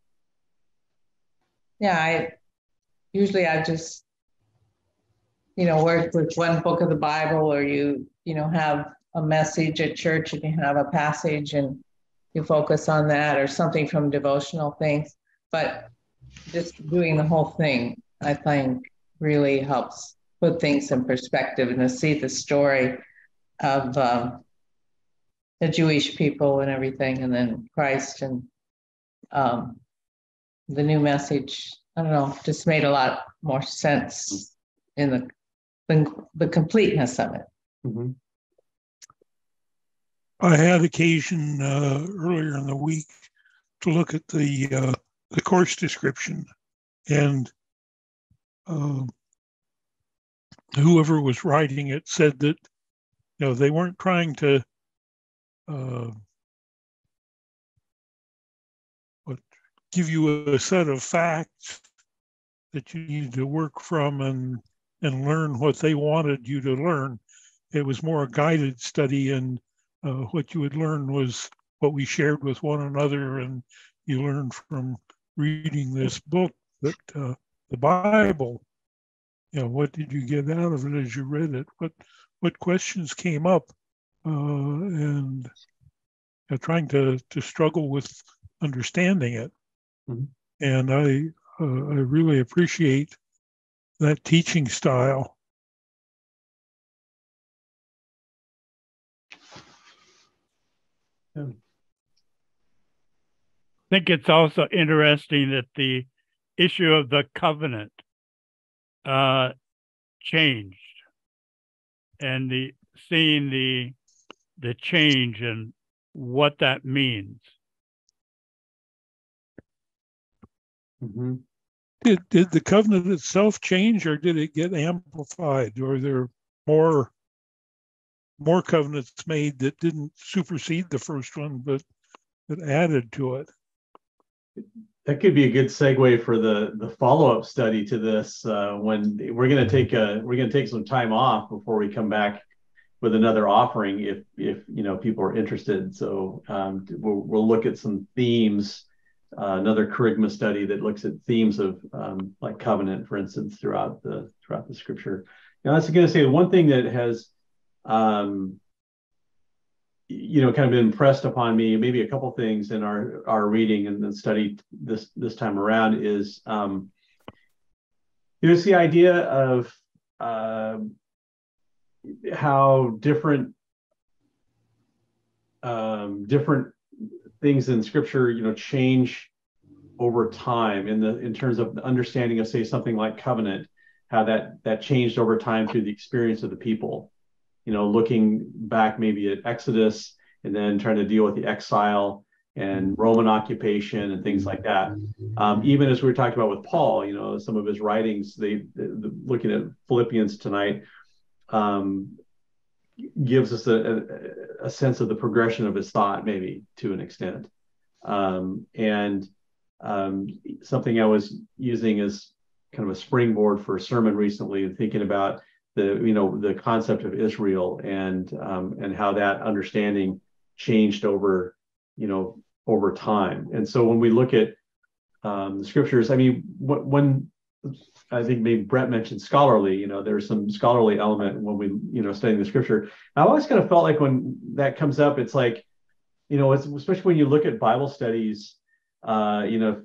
yeah, I usually I just you know work with one book of the Bible, or you you know have a message at church and you have a passage and you focus on that, or something from devotional things. But just doing the whole thing, I think, really helps put things in perspective and to see the story of um, the Jewish people and everything, and then Christ and um, the new message. I don't know, just made a lot more sense in the the, the completeness of it. Mm-hmm.
I had occasion uh, earlier in the week to look at the uh, the course description, and uh, whoever was writing it said that you know they weren't trying to uh, what give you a set of facts that you need to work from and and learn what they wanted you to learn. It was more a guided study, and uh, what you would learn was what we shared with one another, and you learned from reading this book that uh, the Bible. You know, what did you get out of it as you read it? What what questions came up uh, and trying to to struggle with understanding it. Mm-hmm. And I uh, I really appreciate that teaching style.
I think it's also interesting that the issue of the covenant uh, changed and the seeing the the change and what that means.
Mm-hmm. Did did the covenant itself change, or did it get amplified? Or there more more covenants made that didn't supersede the first one, but that added to it?
That could be a good segue for the the follow up study to this. Uh, when we're going to take a we're going to take some time off before we come back with another offering if if you know people are interested. So um, we'll, we'll look at some themes. Uh, another Kerygma study that looks at themes of um, like covenant, for instance, throughout the throughout the scripture. Now, that's going to say one thing that has um, you know, kind of been impressed upon me, maybe a couple things in our our reading and the study this this time around is um, there's the idea of uh, how different um, different things in Scripture, you know, change over time in the in terms of the understanding of say something like covenant, how that that changed over time through the experience of the people you know, looking back maybe at Exodus and then trying to deal with the exile and Roman occupation and things like that. Um, even as we were talking about with Paul, you know, some of his writings, they, the, looking at Philippians tonight, um, gives us a, a, a, sense of the progression of his thought, maybe to an extent. Um, and um, something I was using as kind of a springboard for a sermon recently, and thinking about the you know the concept of Israel and um, and how that understanding changed over you know over time. And so when we look at um, the scriptures, I mean, when I think maybe Brett mentioned scholarly, you know, there's some scholarly element when we you know studying the scripture. I always kind of felt like when that comes up, it's like you know, especially when you look at Bible studies, uh, you know,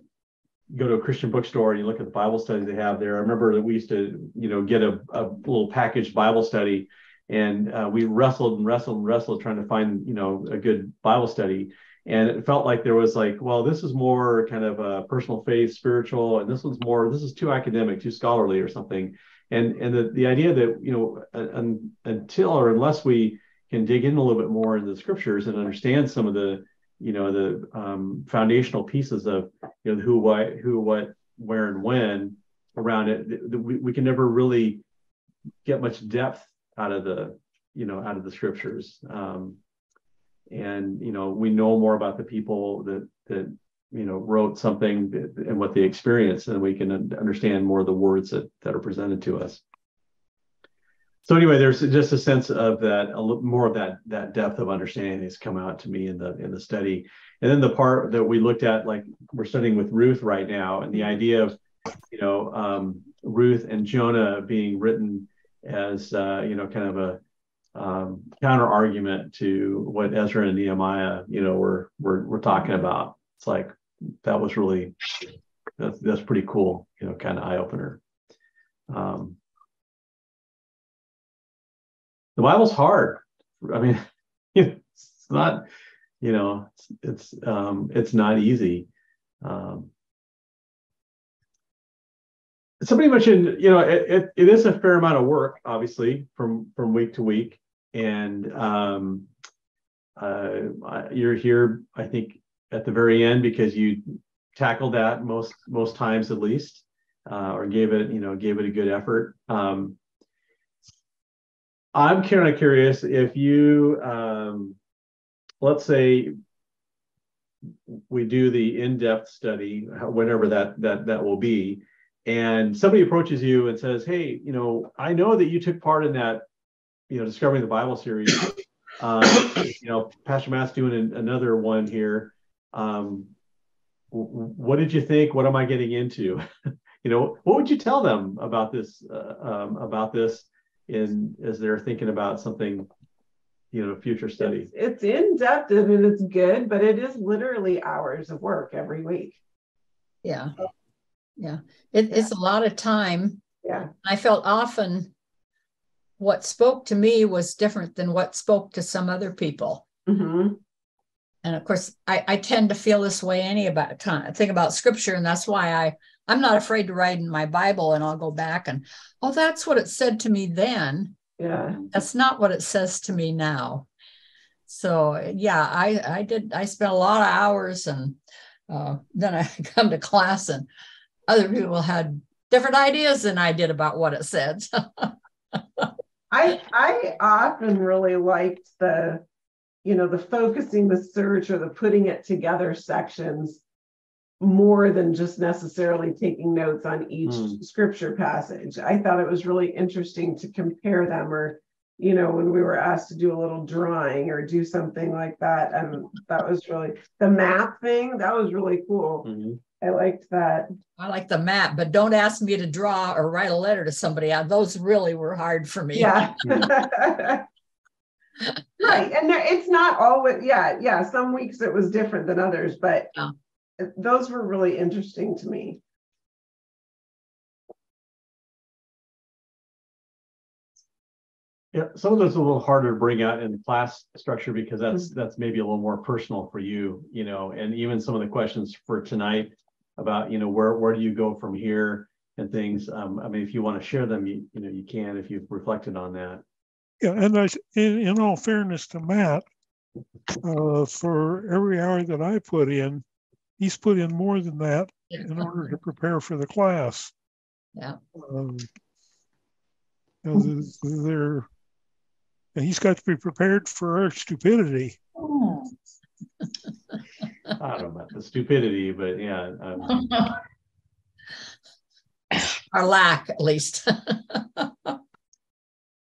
go to a Christian bookstore and you look at the Bible studies they have there. I remember that we used to, you know, get a, a little packaged Bible study, and uh, we wrestled and wrestled and wrestled trying to find, you know, a good Bible study. And it felt like there was like, well, this is more kind of a personal faith, spiritual, and this one's more, this is too academic, too scholarly, or something. And and the the idea that you know, un, until or unless we can dig in a little bit more in the scriptures and understand some of the you know the um, foundational pieces of you know who why who what where and when around it we, we can never really get much depth out of the you know out of the scriptures um, and you know we know more about the people that that you know wrote something and what they experienced and we can understand more of the words that, that are presented to us. So anyway there's just a sense of that a little more of that that depth of understanding has come out to me in the in the study. And then the part that we looked at like we're studying with ruth right now and the idea of you know um, ruth and jonah being written as uh, you know kind of a um, counter argument to what Ezra and Nehemiah, you know, were were were talking about. It's like that was really that's that's pretty cool, you know, kind of eye opener. Um, the Bible's hard. I mean, it's not, you know, it's it's um, it's not easy. Um, somebody mentioned, you know, it, it, it is a fair amount of work, obviously, from from week to week and um, uh, you're here, I think, at the very end because you tackled that most most times at least, uh, or gave it, you know, gave it a good effort. Um, I'm kind of curious if you, um, let's say, we do the in-depth study, whenever that that that will be, and somebody approaches you and says, "Hey, you know, I know that you took part in that you know, discovering the Bible series. Um, you know, Pastor Matt's doing an, another one here. Um, w- what did you think? What am I getting into? you know, what would you tell them about this? Uh, um, about this, in as they're thinking about something, you know, future study.
It's, it's in depth and it's good, but it is literally hours of work every week.
Yeah, yeah, it, it's a lot of time.
Yeah,
I felt often what spoke to me was different than what spoke to some other people.
Mm-hmm.
And of course, I, I tend to feel this way any about time. I think about scripture, and that's why I I'm not afraid to write in my Bible, and I'll go back and oh, that's what it said to me then.
Yeah,
that's not what it says to me now. So yeah, I I did I spent a lot of hours, and uh, then I come to class, and other people had different ideas than I did about what it said.
I I often really liked the, you know, the focusing the search or the putting it together sections more than just necessarily taking notes on each mm. scripture passage. I thought it was really interesting to compare them or you know when we were asked to do a little drawing or do something like that and that was really the map thing that was really cool mm-hmm. I liked that.
I like the map, but don't ask me to draw or write a letter to somebody. Those really were hard for me.
Yeah. right. And there, it's not always, yeah, yeah. Some weeks it was different than others, but yeah. those were really interesting to me.
Yeah, some of those are a little harder to bring out in class structure because that's mm-hmm. that's maybe a little more personal for you, you know, and even some of the questions for tonight about you know where where do you go from here and things. Um, I mean, if you want to share them, you you know you can if you've reflected on that.
Yeah, and I, in, in all fairness to Matt, uh, for every hour that I put in, he's put in more than that in order to prepare for the class.
Yeah.
Um, you know, they're, and he's got to be prepared for our stupidity.
Oh.
I don't know about the stupidity, but yeah. Um,
Our lack, at least.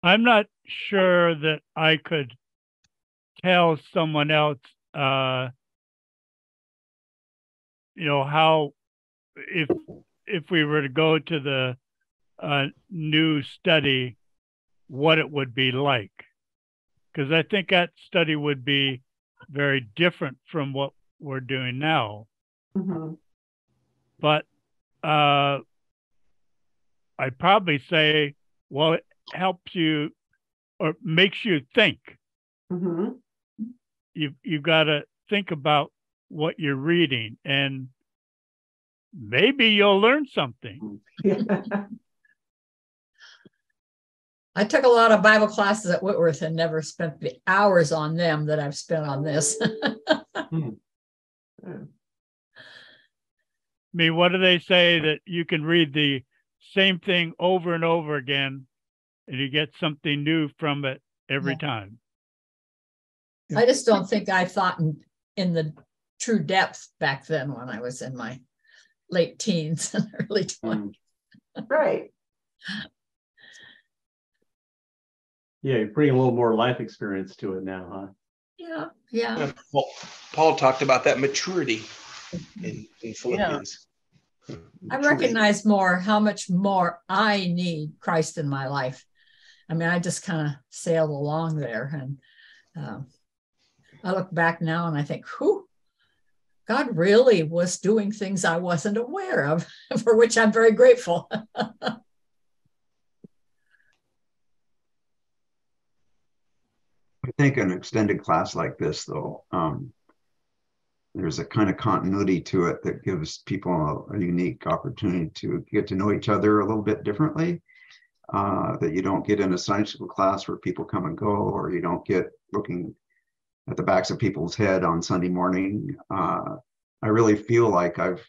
I'm not sure that I could tell someone else, uh, you know, how if if we were to go to the uh, new study, what it would be like, because I think that study would be very different from what we're doing now.
Mm-hmm.
But uh, I'd probably say, well, it helps you or makes you think.
Mm-hmm.
You you got to think about what you're reading and maybe you'll learn something.
I took a lot of Bible classes at Whitworth and never spent the hours on them that I've spent on this. hmm.
I mean, what do they say that you can read the same thing over and over again and you get something new from it every yeah. time?
I just don't think I thought in, in the true depth back then when I was in my late teens and early 20s.
Mm. Right.
Yeah, you bring a little more life experience to it now, huh?
Yeah, yeah.
Paul, Paul talked about that maturity in, in Philippians.
Yeah. I recognize more how much more I need Christ in my life. I mean, I just kind of sailed along there, and uh, I look back now and I think, whew, God really was doing things I wasn't aware of, for which I'm very grateful.
think an extended class like this, though, um, there's a kind of continuity to it that gives people a, a, unique opportunity to get to know each other a little bit differently. Uh, that you don't get in a Sunday school class where people come and go, or you don't get looking at the backs of people's head on Sunday morning. Uh, I really feel like I've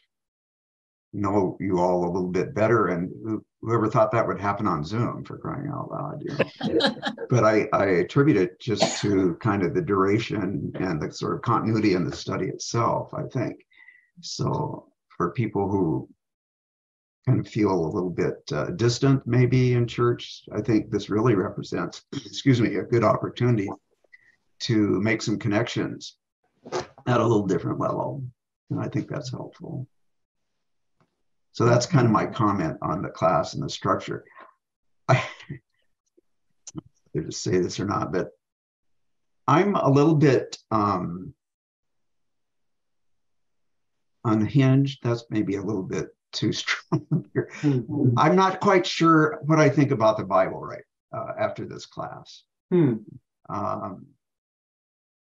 know you all a little bit better. And whoever thought that would happen on Zoom for crying out loud, you know? but I, I attribute it just to kind of the duration and the sort of continuity in the study itself, I think. So for people who kind of feel a little bit uh, distant maybe in church, I think this really represents, excuse me, a good opportunity to make some connections at a little different level. And I think that's helpful. So that's kind of my comment on the class and the structure. I to say this or not, but I'm a little bit um, unhinged. That's maybe a little bit too strong here. Mm-hmm. I'm not quite sure what I think about the Bible right uh, after this class. Hmm. Um,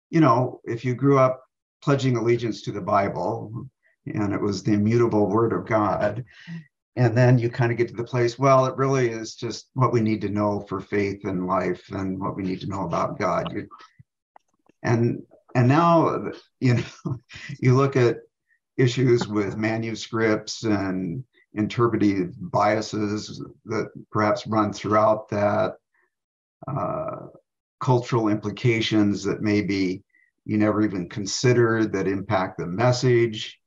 you know, if you grew up pledging allegiance to the Bible, and it was the immutable word of God. And then you kind of get to the place, well, it really is just what we need to know for faith and life and what we need to know about God. You, and and now you know you look at issues with manuscripts and interpretive biases that perhaps run throughout that uh, cultural implications that maybe you never even considered that impact the message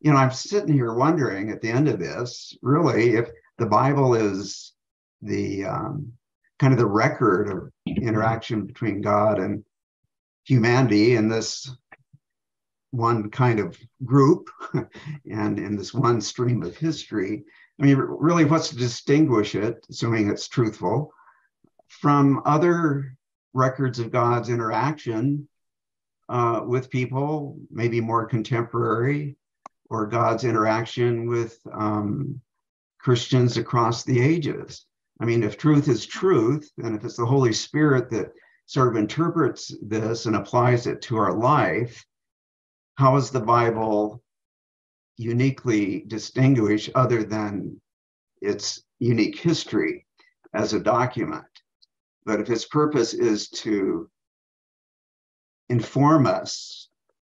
you know, I'm sitting here wondering at the end of this, really, if the Bible is the um, kind of the record of interaction between God and humanity in this one kind of group and in this one stream of history. I mean, really, what's to distinguish it, assuming it's truthful, from other records of God's interaction uh, with people, maybe more contemporary, or God's interaction with um, Christians across the ages. I mean, if truth is truth, and if it's the Holy Spirit that sort of interprets this and applies it to our life, how is the Bible uniquely distinguished other than its unique history as a document? But if its purpose is to inform us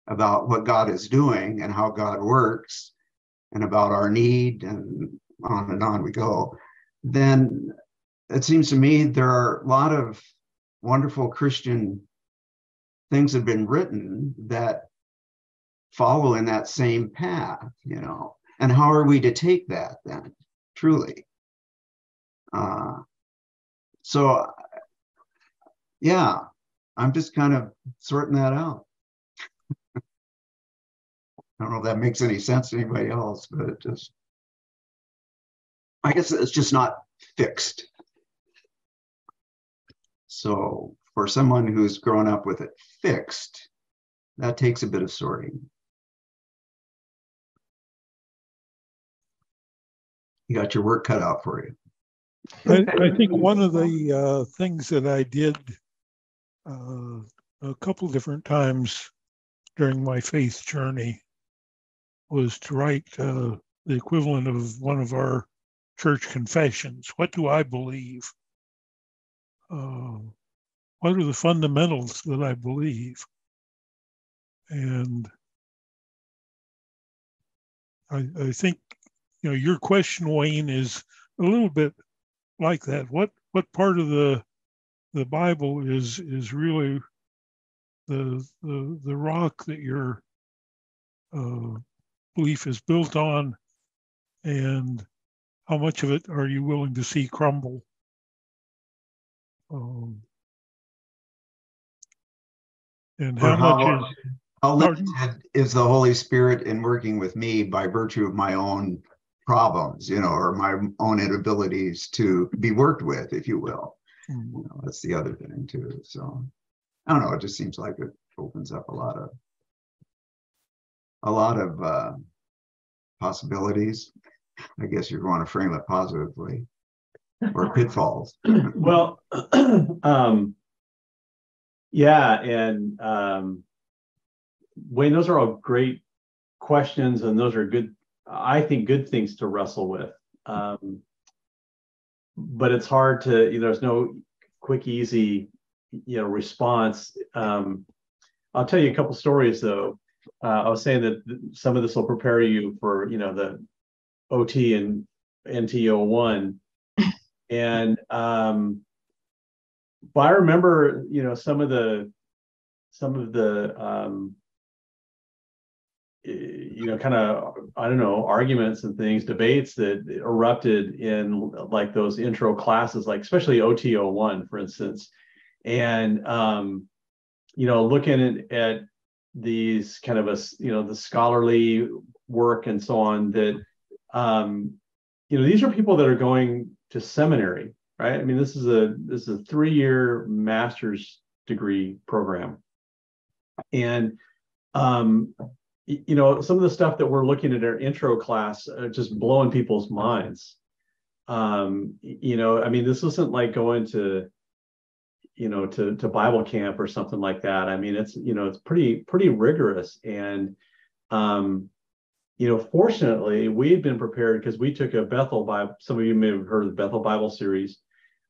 about what God is doing and how God works and about our need and on and on we go, then it seems to me there are a lot of wonderful Christian things have been written that follow in that same path, you know. And how are we to take that then, truly? Uh, so, yeah, I'm just kind of sorting that out. I don't know if that makes any sense to anybody else, but it just, I guess it's just not fixed. So for someone who's grown up with it fixed, that takes a bit of sorting. You got your work cut out for you.
I, I think one of the uh, things that I did uh, a couple different times during my faith journey was to write uh, the equivalent of one of our church confessions. What do I believe? Uh, what are the fundamentals that I believe? And I, I think you know your question, Wayne, is a little bit like that. What what part of the the Bible is is really the the, the rock that your uh, belief is built on, and how much of it are you willing to see crumble? Um, and how, how much is
how limited is the Holy Spirit in working with me by virtue of my own problems, you know, or my own inabilities to be worked with, if you will. Mm-hmm. You know, that's the other thing too. So I don't know. It just seems like it opens up a lot of a lot of uh, possibilities. I guess you want to frame it positively, or pitfalls.
well, um, yeah, and um, Wayne, those are all great questions, and those are good, I think, good things to wrestle with. Um, but it's hard to, you know, there's no quick, easy, you know, response. Um, I'll tell you a couple stories though. Uh, I was saying that some of this will prepare you for, you know, the OT and NTO one, and um, but I remember, you know, some of the some of the um, you know, kind of, I don't know, arguments and things, debates that erupted in like those intro classes, like especially OTO1, for instance. And, um, you know, looking at, at these kind of a, you know, the scholarly work and so on that, um, you know, these are people that are going to seminary, right? I mean, this is a, this is a three-year master's degree program. And, um, you know, some of the stuff that we're looking at in our intro class uh, just blowing people's minds. Um, you know, I mean, this isn't like going to, you know, to to Bible camp or something like that. I mean, it's you know, it's pretty pretty rigorous, and um, you know, fortunately, we had been prepared because we took a Bethel Bible. Some of you may have heard of the Bethel Bible series.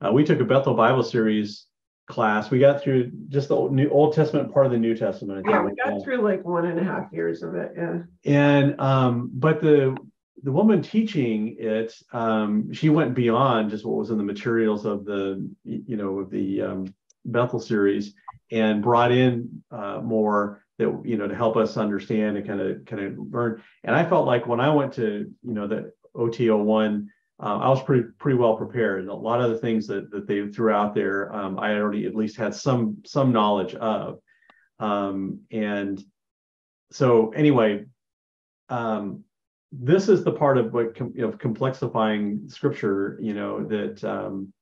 Uh, we took a Bethel Bible series class. We got through just the New Old Testament part of the New Testament.
Yeah, we got through like one and a half years of it. Yeah.
And um, but the the woman teaching it, um, she went beyond just what was in the materials of the you know of the um, Bethel series and brought in uh, more that you know to help us understand and kind of kind of learn. And I felt like when I went to you know the OTO one uh, I was pretty pretty well prepared. A lot of the things that that they threw out there, um, I already at least had some some knowledge of. Um, and so anyway, um, this is the part of what com- you know, complexifying scripture, you know, that um,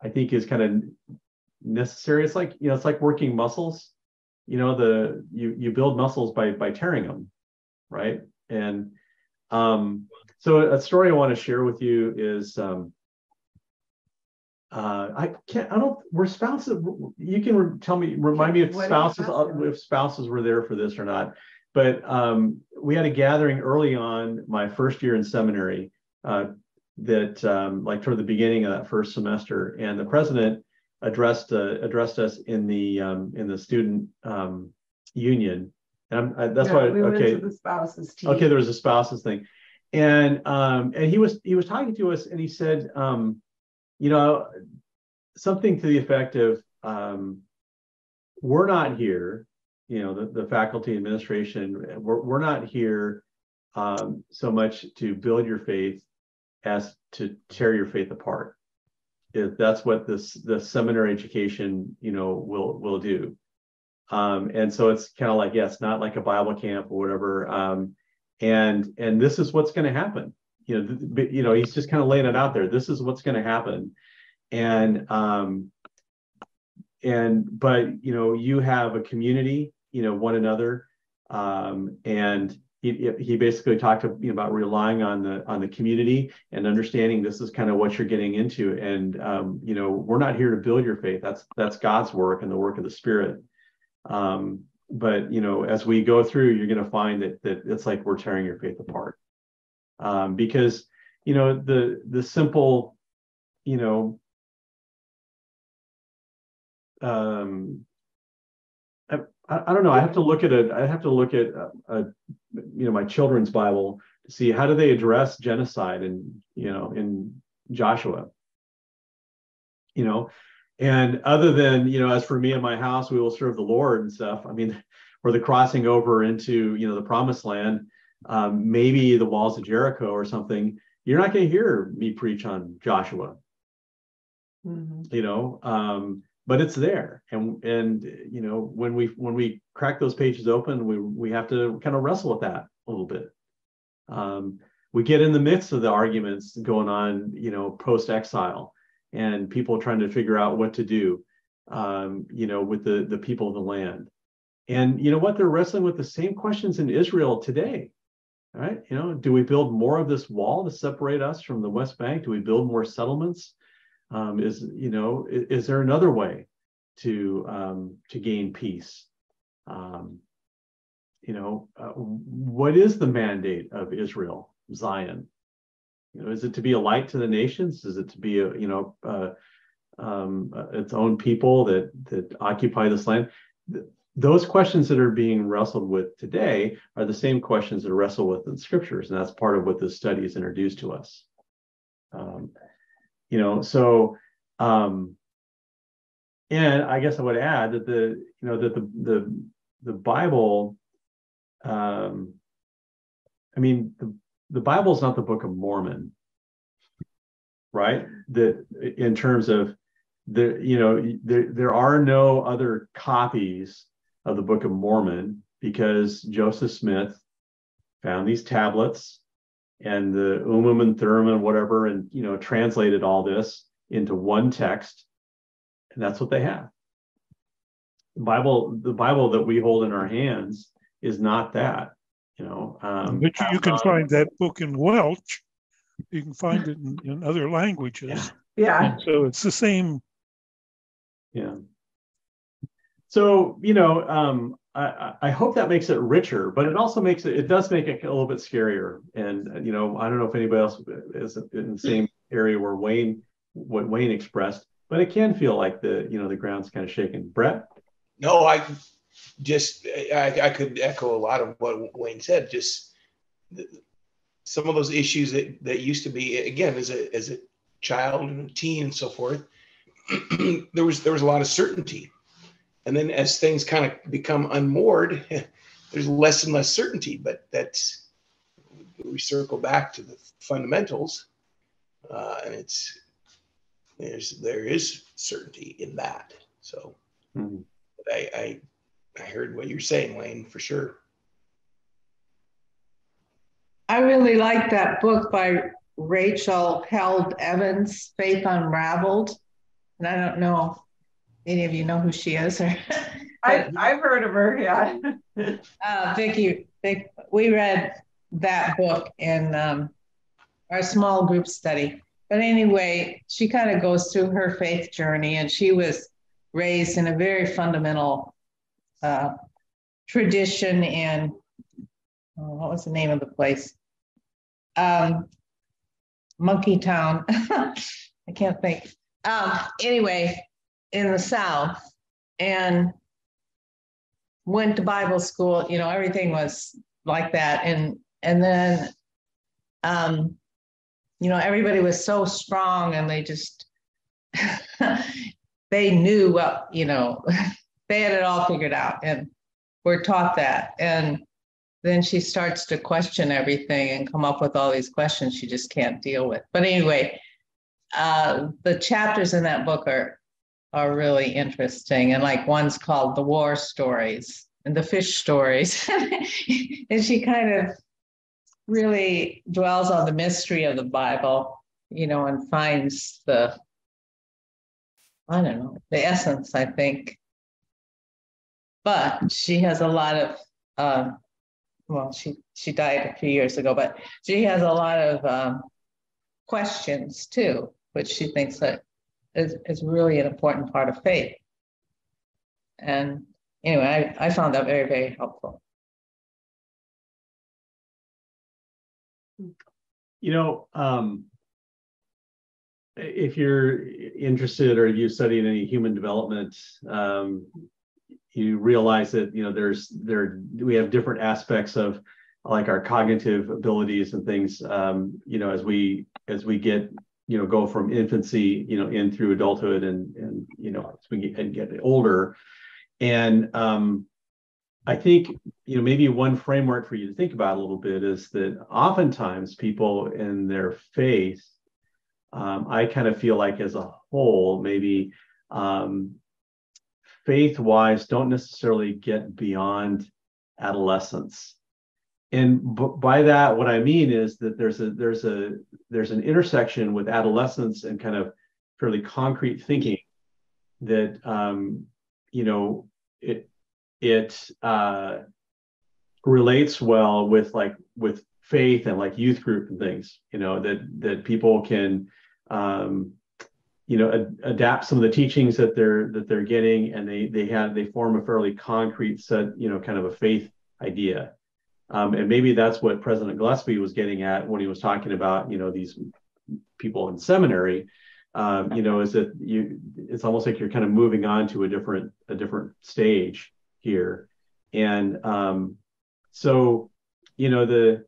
I think is kind of necessary. It's like you know, it's like working muscles. You know, the you you build muscles by by tearing them, right? And um, so a story I want to share with you is um, uh, I can't. I don't. Were spouses? You can re- tell me. Remind me if spouses uh, if spouses were there for this or not. But um, we had a gathering early on my first year in seminary. Uh, that um, like toward the beginning of that first semester, and the president addressed uh, addressed us in the um, in the student um, union. And I, that's yeah, why.
We
okay.
the spouses team.
Okay, there was a spouses thing, and um, and he was he was talking to us and he said um, you know something to the effect of um, we're not here you know the, the faculty administration we're, we're not here um, so much to build your faith as to tear your faith apart that's what this the seminary education you know will will do. Um, and so it's kind of like yeah not like a bible camp or whatever um, and and this is what's going to happen. You know th- you know he's just kind of laying it out there. This is what's going to happen. And um and but you know you have a community you know one another um and he, he basically talked to, you know, about relying on the on the community and understanding this is kind of what you're getting into. And um, you know we're not here to build your faith. That's that's god's work and the work of the spirit. Um, but you know, as we go through, you're going to find that that it's like we're tearing your faith apart, um, because you know the the simple, you know, um, I, I don't know. I have to look at a. I have to look at a, a, you know my children's Bible to see how do they address genocide and you know in Joshua. You know, and other than, you know, as for me and my house, we will serve the Lord and stuff. I mean, or the crossing over into, you know, the promised land, um, maybe the walls of Jericho or something, you're not going to hear me preach on Joshua. Mm-hmm. You know, um, but it's there. And and you know, when we when we crack those pages open, we we have to kind of wrestle with that a little bit. Um, we get in the midst of the arguments going on, you know, post exile and people trying to figure out what to do, um, you know, with the, the people of the land. And you know what? They're wrestling with the same questions in Israel today. Right? You know, do we build more of this wall to separate us from the West Bank? Do we build more settlements? Um, is you know, is, is, there another way to um, to gain peace? Um, you know, uh, what is the mandate of Israel, Zion? You know, is it to be a light to the nations? Is it to be a you know uh, um, uh, its own people that that occupy this land? Those questions that are being wrestled with today are the same questions that are wrestled with in scriptures, and that's part of what this study is introduced to us. Um, you know, so um, and I guess I would add that the you know that the the the Bible um, I mean, the the Bible is not the Book of Mormon, right? That in terms of the, you know, there there are no other copies of the Book of Mormon because Joseph Smith found these tablets and the Urim and Thummim and whatever, and you know, translated all this into one text, and that's what they have. The Bible, the Bible that we hold in our hands, is not that. You know, um,
but you, can find that book in Welsh. You can find it in, in other languages.
Yeah.
And so it's the same.
Yeah. So you know, um, I, I hope that makes it richer, but it also makes it. It does make it a little bit scarier. And you know, I don't know if anybody else is in the same area where Wayne, what Wayne expressed, but it can feel like the you know the ground's kind of shaking. Brett.
No, I just I, I could echo a lot of what Wayne said. Just some of those issues that that used to be again as a as a child and teen and so forth. there was there was a lot of certainty, and then as things kind of become unmoored, there's less and less certainty. But that's we circle back to the fundamentals, uh, and it's there's there is certainty in that. So mm-hmm. I, I I heard what you're saying, Wayne, for sure.
I really like that book by Rachel Held Evans, Faith Unraveled. And I don't know any of you know who she is or
I, I've heard of her, yeah.
uh, Vicki, Vic, we read that book in um, our small group study. But anyway, she kind of goes through her faith journey and she was raised in a very fundamental uh, tradition in oh, what was the name of the place? Um, Monkey Town. I can't think. Um, anyway, in the South, and went to Bible school. You know, everything was like that, and and then, um, you know, everybody was so strong, and they just they knew what you know they had it all figured out and we're taught that. And then she starts to question everything and come up with all these questions she just can't deal with. But anyway, uh, the chapters in that book are are really interesting. And like one's called The War Stories and the Fish Stories. and she kind of really dwells on the mystery of the Bible, you know, and finds the I don't know, the essence, I think, but she has a lot of um, well she she died a few years ago but she has a lot of um, questions too which she thinks that is, is really an important part of faith and anyway, I, I found that very, very helpful.
You know, um, if you're interested or you studied any human development, um, you realize that you know there's there we have different aspects of like our cognitive abilities and things. Um, you know, as we as we get you know go from infancy you know in through adulthood and and you know as we get, and get older, and um, I think you know maybe one framework for you to think about a little bit is that oftentimes people in their faith um, I kind of feel like as a whole, maybe um, faith wise, don't necessarily get beyond adolescence. And b- by that, what I mean is that there's a there's a there's an intersection with adolescence and kind of fairly concrete thinking that um, you know it it uh, relates well with like with faith and like youth group and things you know that that people can um, you know ad- adapt some of the teachings that they're that they're getting and they they have they form a fairly concrete set you know kind of a faith idea um, and maybe that's what president gillespie was getting at when he was talking about you know these people in seminary. Um, you know is that you it's almost like you're kind of moving on to a different a different stage here. And um, so you know the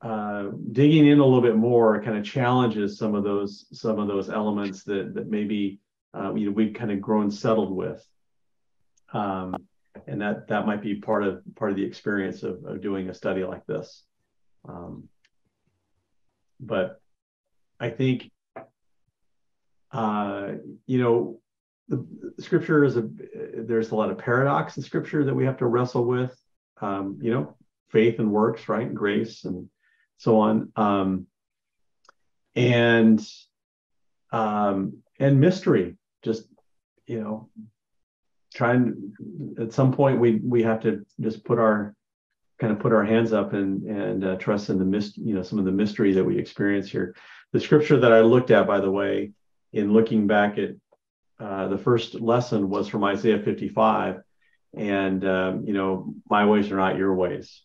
uh, digging in a little bit more kind of challenges some of those some of those elements that that maybe um, you know we've kind of grown settled with. Um, and that that might be part of part of the experience of, of doing a study like this um, but i think uh, you know the, the, scripture is a there's a lot of paradox in scripture that we have to wrestle with um, you know faith and works right and grace and so on, um, and um, and mystery. Just you know, trying at some point we we have to just put our kind of put our hands up and and uh, trust in the mist you know some of the mystery that we experience here the scripture that i looked at by the way in looking back at uh, the first lesson was from isaiah 55 and um, you know my ways are not your ways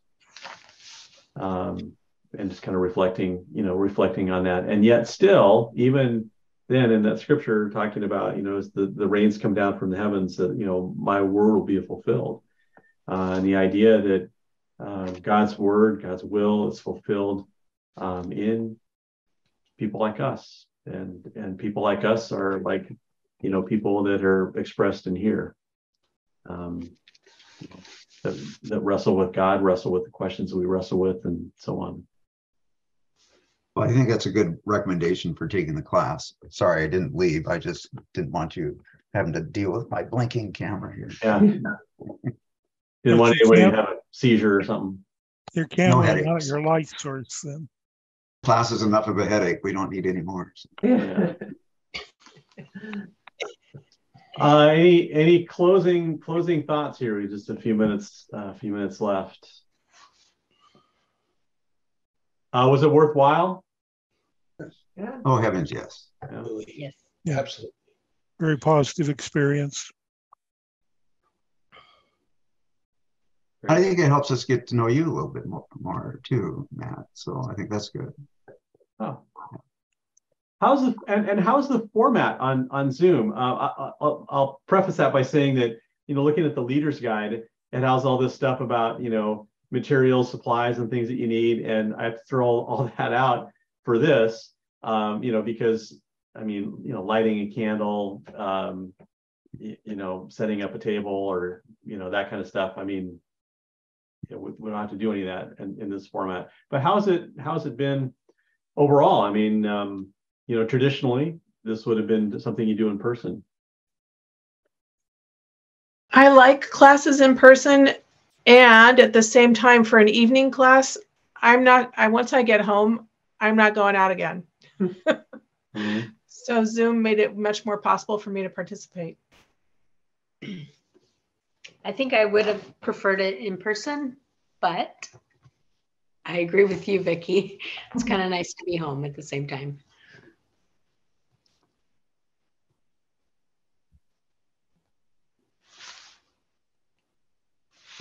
um, and just kind of reflecting, you know, reflecting on that. And yet still, even then in that scripture talking about, you know, as the, the rains come down from the heavens, that, you know, my word will be fulfilled. Uh, and the idea that uh, God's word, God's will is fulfilled um, in people like us. And, and people like us are like, you know, people that are expressed in here. Um, that, that wrestle with God, wrestle with the questions that we wrestle with, and so on.
Well, I think that's a good recommendation for taking the class. Sorry, I didn't leave. I just didn't want you having to deal with my blinking camera here.
Yeah. didn't want anybody to have a seizure or something.
Your camera, no not your light source then.
Class is enough of a headache. We don't need any more.
Yeah. uh, any any closing closing thoughts here? We just a few minutes uh, a uh, few minutes left. Uh, was it worthwhile?
Yeah. Oh heavens, yes.
Absolutely. Yes. Yeah. Absolutely.
Very positive experience.
I think it helps us get to know you a little bit more, more too, Matt. So I think that's good.
Oh. How's the and, and how's the format on on Zoom? Uh, I, will I'll preface that by saying that you know looking at the leader's guide, it has all this stuff about you know materials, supplies, and things that you need. And I have to throw all that out for this, um, you know, because I mean, you know, lighting a candle, um, you, you, know, setting up a table or, you know, that kind of stuff. I mean, you know, we, we, don't have to do any of that in, in this format. But how's it, how's it been overall? I mean, um, you know, traditionally, this would have been something you do in person.
I like classes in person and at the same time, for an evening class, I'm not, I once I get home, I'm not going out again. mm-hmm. So Zoom made it much more possible for me to participate.
I think I would have preferred it in person, but I agree with you, Vicki. It's kind of nice to be home at the same time.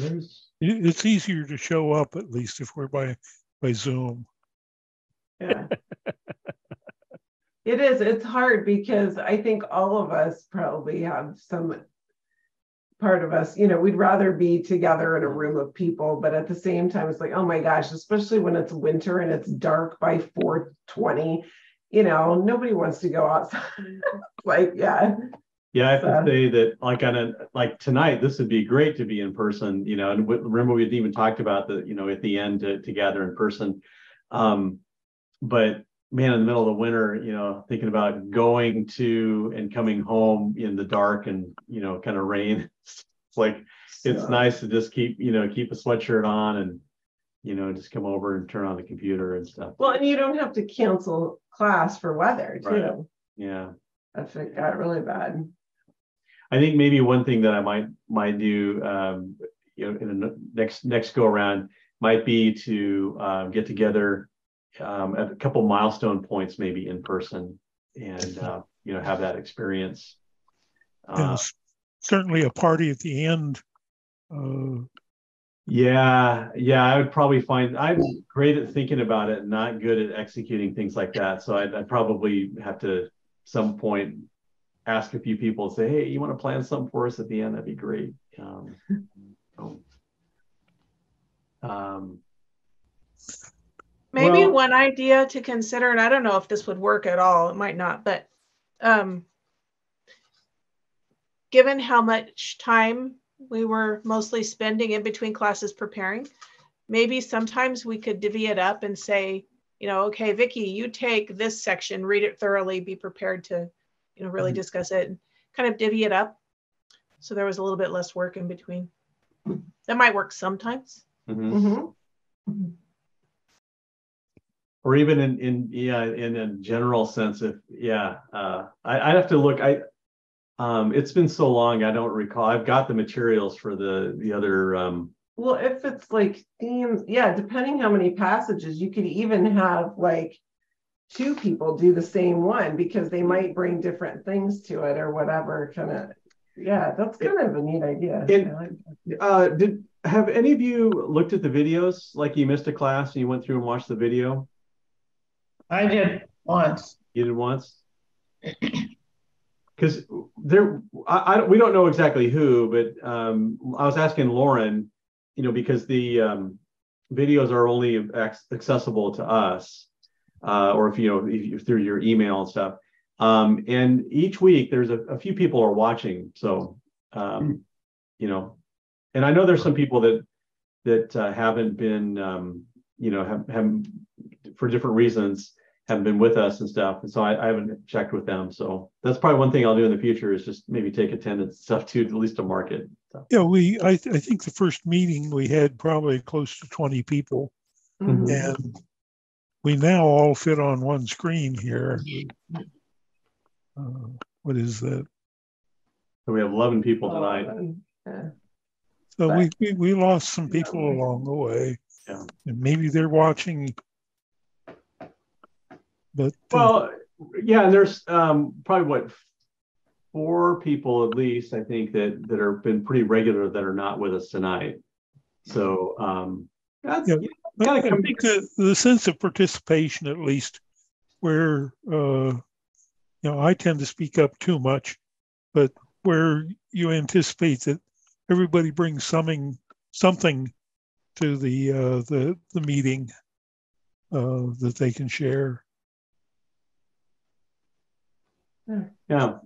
There's... It's easier to show up at least if we're by by Zoom.
Yeah. it is. It's hard because I think all of us probably have some part of us, you know, we'd rather be together in a room of people, but at the same time, it's like, oh my gosh, especially when it's winter and it's dark by 420, you know, nobody wants to go outside. like, yeah.
Yeah, I have to say that, like on a like tonight, this would be great to be in person. You know, and remember we had even talked about the, you know, at the end to, to gather in person. Um, but man, in the middle of the winter, you know, thinking about going to and coming home in the dark and you know, kind of rain. It's like it's nice to just keep, you know, keep a sweatshirt on and you know, just come over and turn on the computer and stuff.
Well, and you don't have to cancel class for weather too. Right.
Yeah.
If it got really bad.
I think maybe one thing that I might might do, um, you know, in the next next go around might be to uh, get together um, at a couple milestone points, maybe in person, and uh, you know have that experience.
Uh, certainly, a party at the end. Uh,
yeah, yeah, I would probably find I'm great at thinking about it, not good at executing things like that. So I'd, I'd probably have to some point ask a few people and say, "Hey, you want to plan something for us at the end? That'd be great." Um, so, um,
Maybe well, one idea to consider, and I don't know if this would work at all, it might not, but um, given how much time we were mostly spending in between classes preparing, maybe sometimes we could divvy it up and say, you know, okay, Vicki, you take this section, read it thoroughly, be prepared to, you know, really mm-hmm. discuss it, and kind of divvy it up. So there was a little bit less work in between. That might work sometimes.
Mm-hmm. Mm-hmm or even in in yeah in a general sense if yeah uh I, i'd have to look i um it's been so long i don't recall i've got the materials for the the other um
well if it's like themes yeah depending how many passages you could even have like two people do the same one because they might bring different things to it or whatever kind of yeah that's kind of a neat idea.
And, uh did have any of you looked at the videos? Like you missed a class and you went through and watched the video?
I did once.
You did once? Because there, I, I, we don't know exactly who, but um, I was asking Lauren, you know, because the um, videos are only accessible to us, uh, or if you know, if you, through your email and stuff. Um, and each week there's a, a, few people are watching, so um, you know, and I know there's some people that that uh, haven't been, um, you know, have, have for different reasons haven't been with us and stuff. And so I, I, haven't checked with them. So that's probably one thing I'll do in the future is just maybe take attendance stuff too, at least to market. So.
Yeah, we I, th- I think the first meeting we had probably close to 20 people. Mm-hmm. And we now all fit on one screen here. Uh, what is that?
So we have 11 people tonight.
yeah. So we, we, we lost some people along the way.
Yeah.
And maybe they're watching but
uh, well, yeah, and there's um, probably what four people at least I think that that are been pretty regular that are not with us tonight. So um, that's yeah, you
know, I, I think the, the sense of participation at least where uh, you know I tend to speak up too much, but where you anticipate that everybody brings something something to the uh, the the meeting uh, that they can share.
Yeah.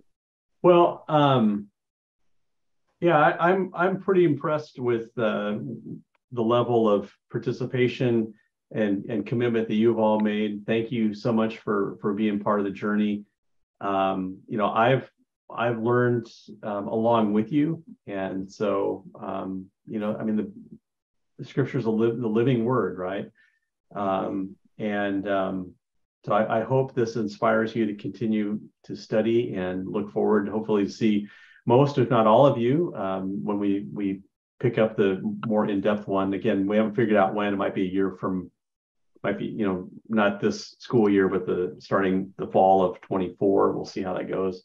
Well, um, yeah, I, am I'm, I'm pretty impressed with uh, the level of participation and and commitment that you've all made. Thank you so much for for being part of the journey. Um, you know, I've I've learned um, along with you, and so um, you know, I mean, the, the scripture is the, li- the living word, right? Um, and um, so I, I, hope this inspires you to continue to study and look forward, hopefully, to see most, if not all of you, um, when we we pick up the more in-depth one. Again, we haven't figured out when. It might be a year from, might be you know not this school year, but the starting the fall of 24. We'll see how that goes,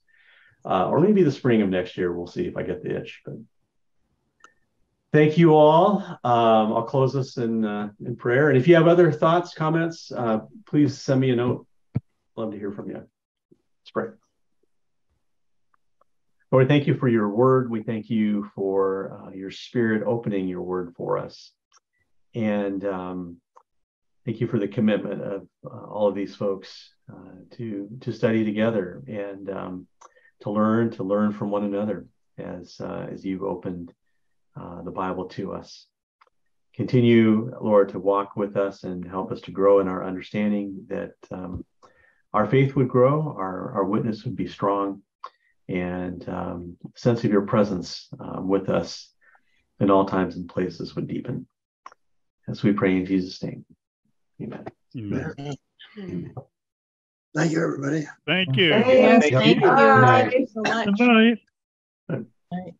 uh, or maybe the spring of next year. We'll see if I get the itch. But thank you all. Um, I'll close this in uh, in prayer. And if you have other thoughts, comments, uh, please send me a note. Love to hear from you. Let's pray. Lord, thank you for your word. We thank you for uh, your spirit opening your word for us. And um, thank you for the commitment of uh, all of these folks uh, to, to study together and um, to learn, to learn from one another as, uh, as you've opened uh, the Bible to us. Continue, Lord, to walk with us and help us to grow in our understanding that um, our faith would grow, our, our witness would be strong, and um, sense of your presence um, with us in all times and places would deepen. As we pray in Jesus' name. Amen.
Amen. Amen. Thank you, everybody.
Thank you.
Thank, thank you. Thank you so much.
Good night.
Good.